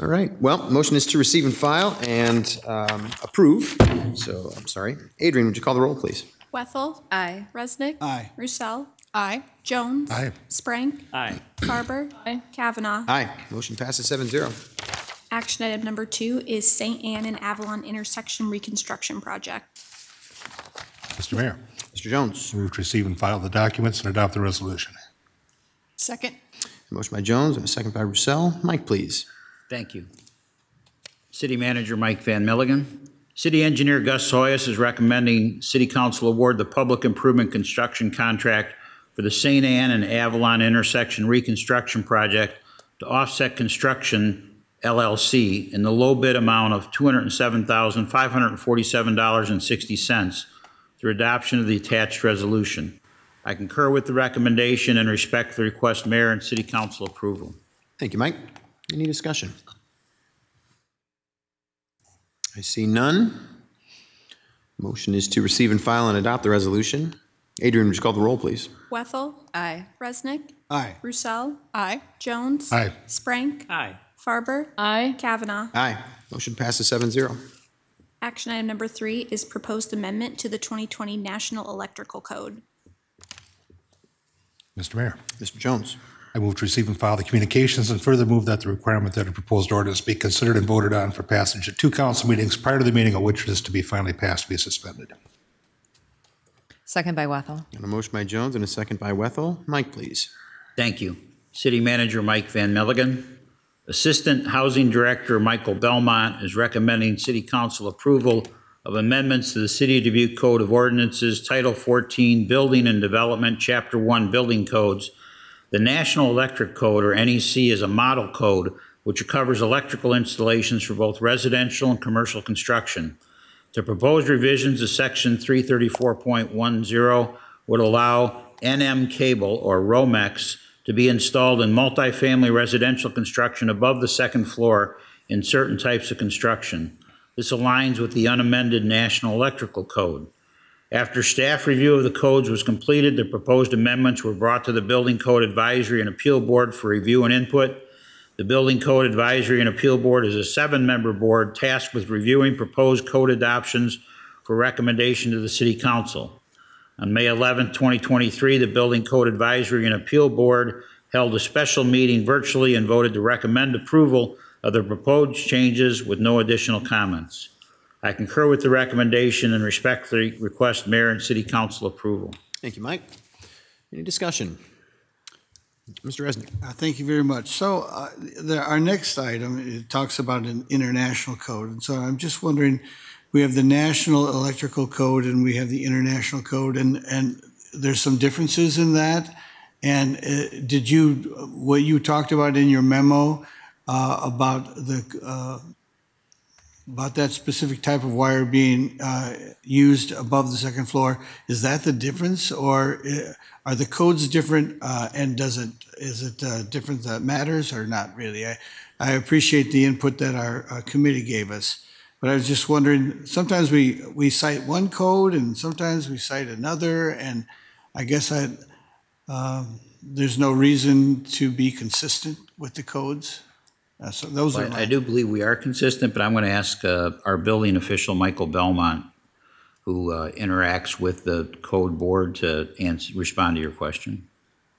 All right, well, motion is to receive and file and um, approve. So, I'm sorry. Adrienne, would you call the roll, please? Wethal. Aye. Resnick. Aye. Roussell. Aye. Jones. Aye. Sprank. Aye. Farber. Aye. Cavanagh. Aye. Motion passes seven zero. Action item number two is St. Anne and Avalon Intersection Reconstruction Project. Mr. Mayor. Mr. Jones. Move to receive and file the documents and adopt the resolution. Second. Motion by Jones and a second by Roussell. Mike, please. Thank you. City Manager Mike Van Milligen. City Engineer Gus Psihoyos is recommending City Council award the public improvement construction contract for the St. Anne and Avalon intersection reconstruction project to Offset Construction LLC in the low bid amount of $207,547.60 through adoption of the attached resolution. I concur with the recommendation and respect the request mayor and city council approval. Thank you, Mike. Any discussion? I see none. Motion is to receive and file and adopt the resolution. Adrienne, would you call the roll, please? Wethal. Aye. Resnick. Aye. Roussell. Aye. Jones. Aye. Sprank. Aye. Farber. Aye. Cavanagh. Aye. Motion passes seven zero. Action item number three is proposed amendment to the 2020 National Electrical Code. Mr. Mayor. Mr. Jones. I move to receive and file the communications and further move that the requirement that a proposed ordinance be considered and voted on for passage at two council meetings prior to the meeting at which it is to be finally passed be suspended. Second by Wethal. And a motion by Jones and a second by Wethal. Mike, please. Thank you. City Manager Mike Van Milligen. Assistant Housing Director Michael Belmont is recommending City Council approval of amendments to the City of Dubuque Code of Ordinances, Title 14, Building and Development, Chapter 1, Building Codes. The National Electric Code, or NEC, is a model code which covers electrical installations for both residential and commercial construction. The proposed revisions to Section 334.10 would allow NM cable, or Romex, to be installed in multifamily residential construction above the second floor in certain types of construction. This aligns with the unamended National Electrical Code. After staff review of the codes was completed, the proposed amendments were brought to the Building Code Advisory and Appeal Board for review and input. The Building Code Advisory and Appeal Board is a seven-member board tasked with reviewing proposed code adoptions for recommendation to the City Council. On May 11, 2023, the Building Code Advisory and Appeal Board held a special meeting virtually and voted to recommend approval of the proposed changes with no additional comments. I concur with the recommendation and respectfully request Mayor and City Council approval. Thank you, Mike. Any discussion? Mr. Resnick. Uh, Thank you very much. So uh, the- our next item, it talks about an international code. And so I'm just wondering, we have the National Electrical Code and we have the International Code, and, and there's some differences in that. And uh, did you, what you talked about in your memo uh, about the, uh, about that specific type of wire being uh, used above the second floor, is that the difference? Or uh, are the codes different uh, and does it, is it uh, different that matters or not really? I, I appreciate the input that our uh, committee gave us. But I was just wondering, sometimes we, we cite one code and sometimes we cite another. And I guess I, um, there's no reason to be consistent with the codes. Uh, So those are But my. I do believe we are consistent, but I'm going to ask uh, our building official, Michael Belmont, who uh, interacts with the code board to answer, respond to your question.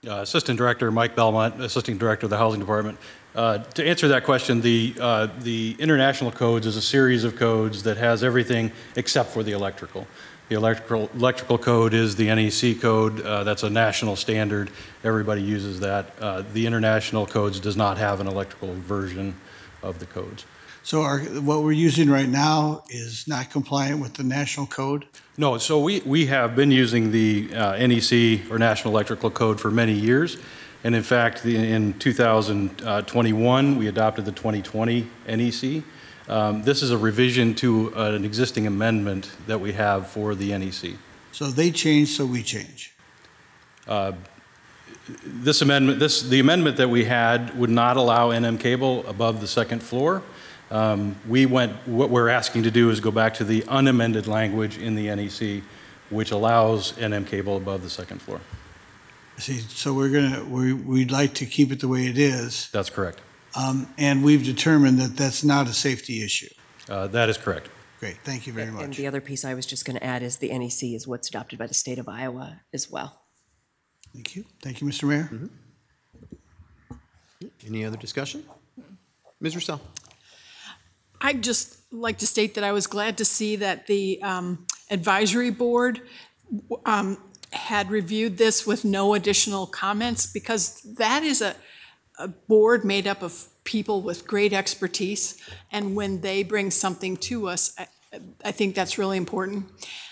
Uh, Assistant Director Mike Belmont, Assistant Director of the Housing Department. Uh, To answer that question, the, uh, the international codes is a series of codes that has everything except for the electrical. The electrical, electrical code is the NEC code. uh, That's a national standard. Everybody uses that. Uh, The international codes does not have an electrical version of the codes. So our, what we're using right now is not compliant with the national code? No, so we, we have been using the uh, NEC or National Electrical Code for many years. And in fact, the- in 2021, we adopted the 2020 NEC. Um, This is a revision to uh, an existing amendment that we have for the NEC. So they change, so we change. Uh, This amendment, this, the amendment that we had would not allow NM cable above the second floor. Um, We went, what we're asking to do is go back to the unamended language in the NEC, which allows NM cable above the second floor. See, so we're gonna, we, we'd like to keep it the way it is. That's correct. Um, and we've determined that that's not a safety issue. Uh, That is correct. Great, thank you very much. And the other piece I was just going to add is the NEC is what's adopted by the state of Iowa as well. Thank you. Thank you, Mr. Mayor. Any other discussion? Ms. Roussell? I'd just like to state that I was glad to see that the um, advisory board um, had reviewed this with no additional comments, because that is a, a board made up of people with great expertise, and when they bring something to us, I, I think that's really important.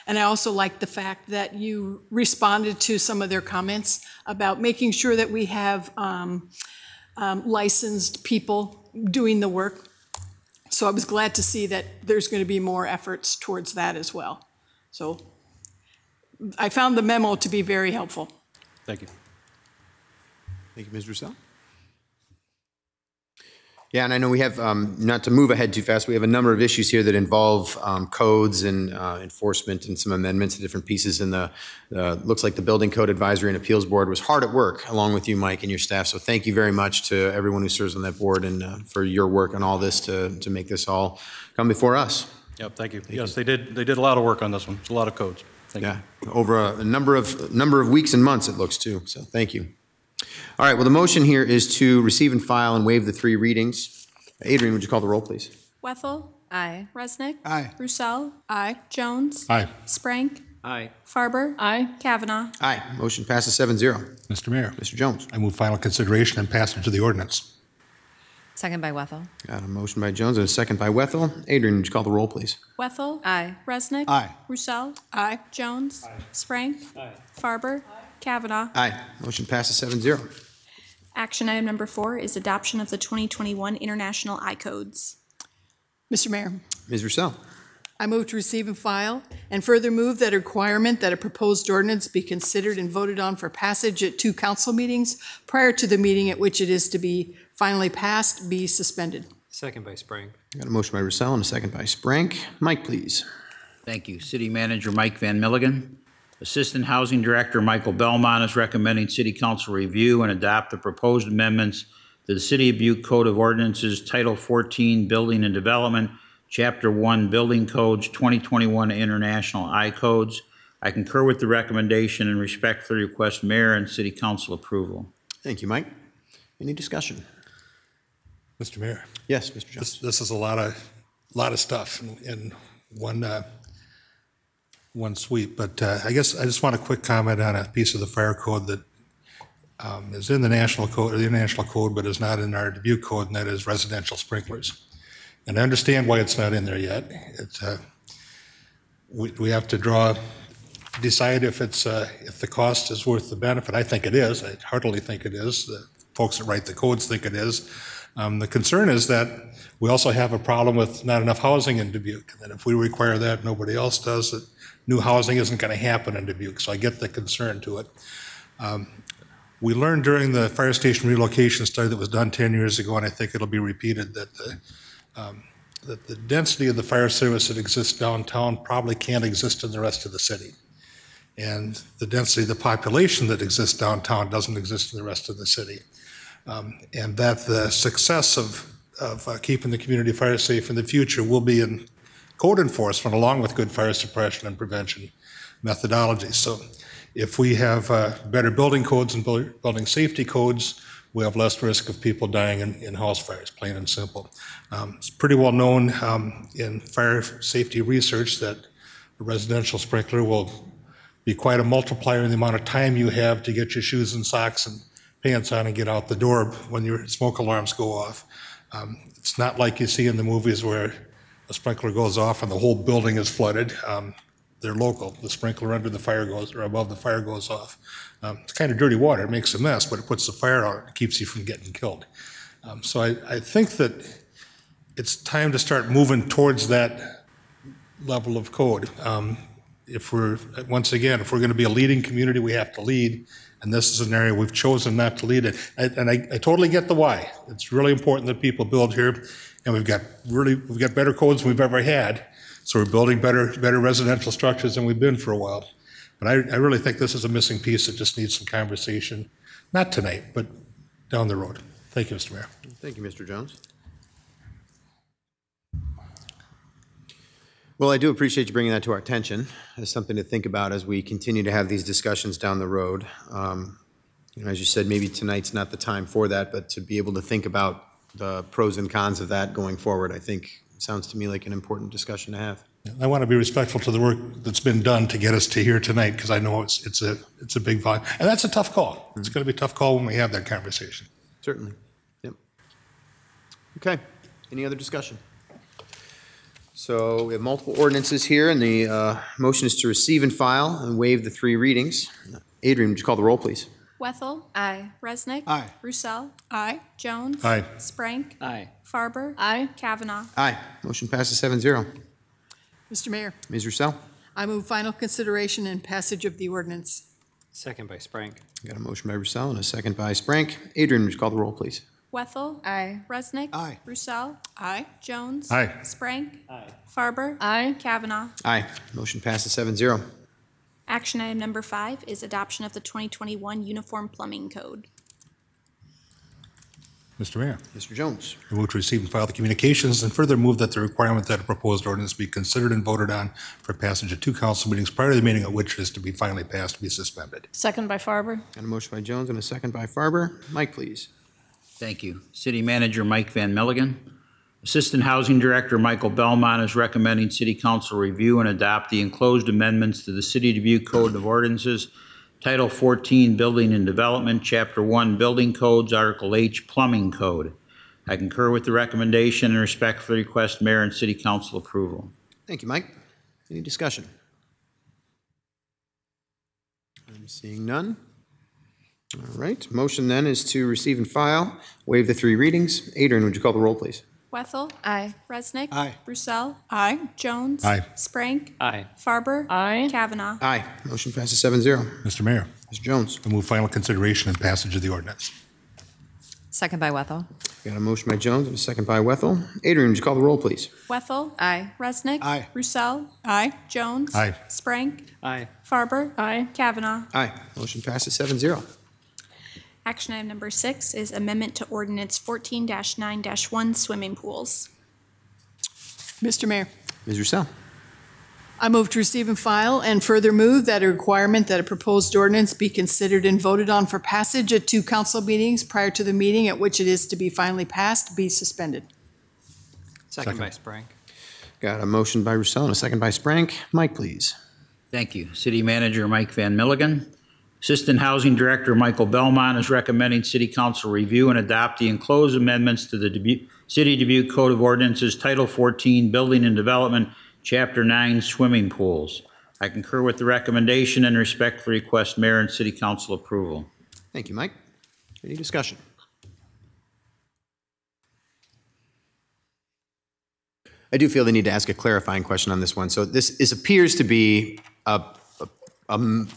And I also like the fact that you responded to some of their comments about making sure that we have um, um, licensed people doing the work. So I was glad to see that there's going to be more efforts towards that as well. So I found the memo to be very helpful. Thank you. Thank you, Ms. Roussell. Yeah, and I know we have, um, not to move ahead too fast, we have a number of issues here that involve um, codes and uh, enforcement and some amendments to different pieces in the, uh, looks like the Building Code Advisory and Appeals Board was hard at work, along with you, Mike, and your staff. So thank you very much to everyone who serves on that board and uh, for your work on all this to, to make this all come before us. Yep, thank you. Yes, they did, they did a lot of work on this one. It's a lot of codes. Thank you. Yeah, over a, a number of, number of weeks and months, it looks too, so thank you. All right, well, the motion here is to receive and file and waive the three readings. Adrienne, would you call the roll, please? Wethal. Aye. Resnick. Aye. Roussell. Aye. Jones. Aye. Sprank. Aye. Farber. Aye. Cavanagh. Aye, motion passes seven zero. Mr. Mayor. Mr. Jones. I move final consideration and passage of the ordinance. Second by Wethal. Got a motion by Jones and a second by Wethal. Adrienne, would you call the roll, please? Wethal. Aye. Resnick. Aye. Roussell. Aye. Jones. Aye. Sprank. Aye. Farber. Cavanagh. Aye. Motion passes seven zero. Action item number four is adoption of the 2021 International I-Codes. Mr. Mayor, Ms. Roussell. I move to receive and file, and further move that a requirement that a proposed ordinance be considered and voted on for passage at two council meetings prior to the meeting at which it is to be finally passed be suspended. Second by Sprank. I got a motion by Roussell and a second by Sprank. Mike, please. Thank you. City Manager Mike Van Milligen. Assistant Housing Director Michael Belmont is recommending City Council review and adopt the proposed amendments to the City of Dubuque Code of Ordinances, Title 14, Building and Development, Chapter 1, Building Codes, 2021 International I-Codes. I concur with the recommendation and respectfully request Mayor and City Council approval. Thank you, Mike. Any discussion? Mr. Mayor. Yes, Mr. Jones. This, this is a lot of, lot of stuff in, in one, uh, one sweep, but uh, I guess I just want a quick comment on a piece of the fire code that um, is in the national code, or the international code, but is not in our Dubuque code, and that is residential sprinklers. And I understand why it's not in there yet. It's, uh, we, we have to draw, decide if it's, uh, if the cost is worth the benefit. I think it is. I heartily think it is. The folks that write the codes think it is. Um, the concern is that we also have a problem with not enough housing in Dubuque. And that if we require that, nobody else does, that new housing isn't going to happen in Dubuque. So I get the concern to it. Um, we learned during the fire station relocation study that was done 10 years ago, and I think it'll be repeated, that the, um, that the density of the fire service that exists downtown probably can't exist in the rest of the city. And the density of the population that exists downtown doesn't exist in the rest of the city. Um, and that the success of, of uh, keeping the community fire safe in the future will be in code enforcement along with good fire suppression and prevention methodologies. So if we have uh, better building codes and building safety codes, we have less risk of people dying in, in house fires, plain and simple. Um, it's pretty well known um, in fire safety research that a residential sprinkler will be quite a multiplier in the amount of time you have to get your shoes and socks and pants on and get out the door when your smoke alarms go off. Um, it's not like you see in the movies where a sprinkler goes off and the whole building is flooded. Um, they're local. The sprinkler under the fire goes, or above the fire goes off. Um, it's kind of dirty water. It makes a mess, but it puts the fire out. It keeps you from getting killed. Um, so I, I think that it's time to start moving towards that level of code. Um, if we're, once again, if we're going to be a leading community, we have to lead. And this is an area we've chosen not to lead in. And and I, I totally get the why. It's really important that people build here. And we've got really, we've got better codes than we've ever had. So we're building better, better residential structures than we've been for a while. But I, I really think this is a missing piece that just needs some conversation, not tonight, but down the road. Thank you, Mr. Mayor. Thank you, Mr. Jones. Well, I do appreciate you bringing that to our attention as something to think about as we continue to have these discussions down the road. Um, You know, as you said, maybe tonight's not the time for that, but to be able to think about the pros and cons of that going forward, I think sounds to me like an important discussion to have. I want to be respectful to the work that's been done to get us to here tonight, because I know it's, it's a, it's a big volume. And that's a tough call. It's going to be a tough call when we have that conversation. Certainly. Yep. Okay. Any other discussion? So we have multiple ordinances here, and the uh, motion is to receive and file and waive the three readings. Adrienne, would you call the roll, please? Wethal. Aye. Resnick. Aye. Roussell. Aye. Jones. Aye. Sprank. Aye. Farber. Aye. Cavanagh. Aye. Motion passes seven zero. Mr. Mayor, Ms. Roussell? I move final consideration and passage of the ordinance. Second by Sprank. Got a motion by Roussell and a second by Sprank. Adrienne, would you call the roll, please? Wethal. Aye. Resnick. Aye. Roussell. Aye. Jones. Aye. Sprank. Aye. Farber. Aye. Cavanagh. Aye. Motion passes seven zero. Action item number five is adoption of the 2021 Uniform Plumbing Code. Mr. Mayor. Mr. Jones? I move to receive and file the communications and further move that the requirement that a proposed ordinance be considered and voted on for passage at two council meetings prior to the meeting at which it is to be finally passed be suspended. Second by Farber. Got a motion by Jones and a second by Farber. Mike, please. Thank you. City Manager Mike Van Milligen. Assistant Housing Director Michael Belmont is recommending City Council review and adopt the enclosed amendments to the City of Dubuque Code of Ordinances, Title 14 Building and Development, Chapter 1 Building Codes, Article H Plumbing Code. I concur with the recommendation and respectfully request mayor and city council approval. Thank you, Mike. Any discussion? I'm seeing none. All right, motion then is to receive and file, waive the three readings. Adrienne, would you call the roll, please? Wethal. Aye. Resnick. Aye. Roussell. Aye. Jones. Aye. Sprank. Aye. Farber. Aye. Cavanagh. Aye. Motion passes seven zero. Mr. Mayor, Mr. Jones. I move final consideration and passage of the ordinance. Second by Wethal. Got a motion by Jones and a second by Wethal. Adrienne, would you call the roll, please? Wethal. Aye. Resnick. Aye. Roussell. Aye. Jones. Aye. Sprank. Aye. Farber. Aye. Cavanagh. Aye. Motion passes seven zero. Action item number six is amendment to ordinance fourteen nine one swimming pools. Mr. Mayor, Ms. Roussell. I move to receive and file and further move that a requirement that a proposed ordinance be considered and voted on for passage at two council meetings prior to the meeting at which it is to be finally passed be suspended. Second by Sprank. Got a motion by Roussell and a second by Sprank. Mike, please. Thank you. City Manager Mike Van Milligen. Assistant Housing Director Michael Belmont is recommending City Council review and adopt the enclosed amendments to the Dubuque, City Dubuque Code of Ordinances, Title 14, Building and Development, Chapter 9, Swimming Pools. I concur with the recommendation and respectfully request Mayor and City Council approval. Thank you, Mike. Any discussion? I do feel the need to ask a clarifying question on this one. So this, this appears to be a, a- a m-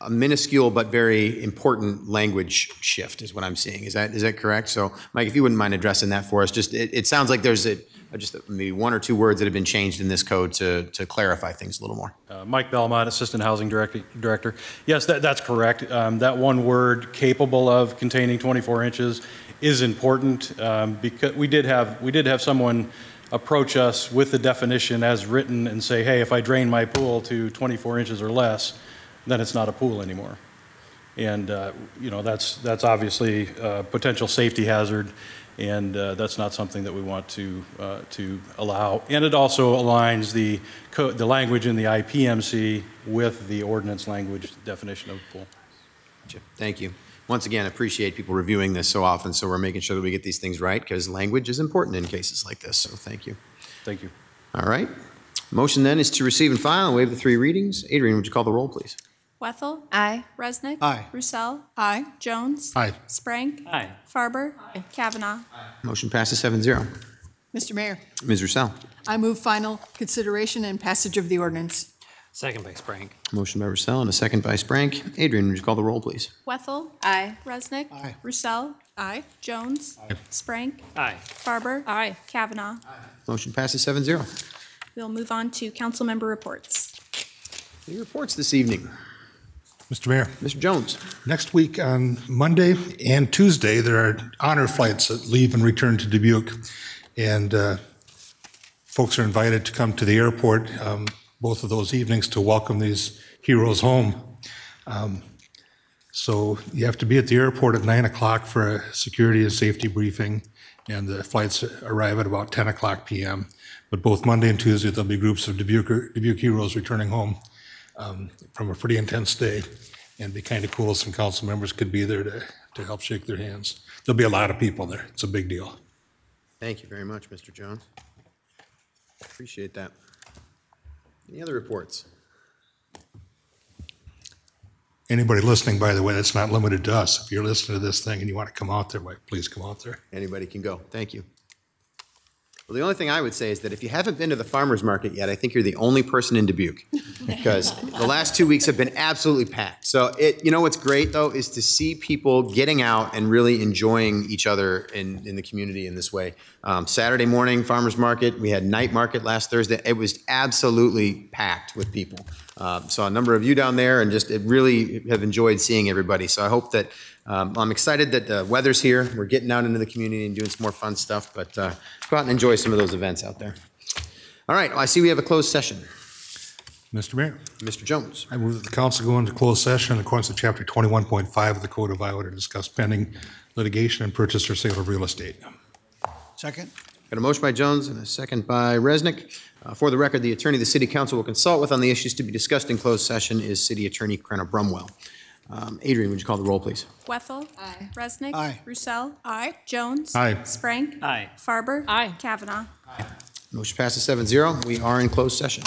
a minuscule but very important language shift is what I'm seeing. Is that, is that correct? So, Mike, if you wouldn't mind addressing that for us, just, it, it sounds like there's a, just maybe one or two words that have been changed in this code to, to clarify things a little more. Uh, Mike Belmont, Assistant Housing Director. Director. Yes, that, that's correct. Um, That one word, capable of containing 24 inches, is important um, because we did have, we did have someone approach us with the definition as written and say, hey, if I drain my pool to 24 inches or less, then it's not a pool anymore. And, uh, you know, that's, that's obviously a potential safety hazard, and uh, that's not something that we want to, uh, to allow. And it also aligns the, the language in the IPMC with the ordinance language definition of pool. Thank you. Once again, I appreciate people reviewing this so often, so we're making sure that we get these things right, because language is important in cases like this, so thank you. Thank you. All right. Motion then is to receive and file and waive the three readings. Adrienne, would you call the roll, please? Wethal. Aye. Resnick. Aye. Roussell. Aye. Jones. Aye. Sprank. Aye. Farber. Aye. Cavanagh. Motion passes 7-0. Mr. Mayor, Ms. Roussell. I move final consideration and passage of the ordinance. Second by Sprank. Motion by Roussell and a second by Sprank. Adrienne, would you call the roll, please? Wethal. Aye. Resnick. Aye. Roussell. Aye. Jones. Aye. Sprank. Aye. Farber. Aye. Cavanagh. Aye. Motion passes 7-0. We'll move on to council member reports. Any reports this evening? Mr. Mayor, Mr. Jones. next week on Monday and Tuesday, there are honor flights that leave and return to Dubuque. And uh, folks are invited to come to the airport um, both of those evenings to welcome these heroes home. Um, So you have to be at the airport at 9 o'clock for a security and safety briefing, and the flights arrive at about 10 o'clock PM. But both Monday and Tuesday, there'll be groups of Dubuque Dubuque heroes returning home um, from a pretty intense day. And be kind of cool if some council members could be there to, to help shake their hands. There'll be a lot of people there. It's a big deal. Thank you very much, Mr. Jones. Appreciate that. Any other reports? Anybody listening, by the way, that's not limited to us. If you're listening to this thing and you want to come out there, please come out there. Anybody can go. Thank you. Well, the only thing I would say is that if you haven't been to the farmer's market yet, I think you're the only person in Dubuque. Because the last two weeks have been absolutely packed. So it, you know what's great though, is to see people getting out and really enjoying each other in, in the community in this way. Um, Saturday morning, farmer's market, we had night market last Thursday. It was absolutely packed with people. Uh, Saw a number of you down there and just, really have enjoyed seeing everybody. So I hope that, um, I'm excited that the weather's here. We're getting out into the community and doing some more fun stuff, but uh, go out and enjoy some of those events out there. All right, well, I see we have a closed session. Mr. Mayor. Mr. Jones. I move that the council go into closed session in accordance with Chapter 21.5 of the Code of Iowa to discuss pending litigation and purchase or sale of real estate. Second? Got a motion by Jones and a second by Resnick. Uh, For the record, the attorney the city council will consult with on the issues to be discussed in closed session is City Attorney Crenna Brumwell. Um, Adrienne, would you call the roll, please? Wethal. Aye. Resnick. Aye. Roussell. Aye. Jones. Aye. Sprank. Aye. Farber. Aye. Cavanagh. Aye. Motion passes seven zero. We are in closed session.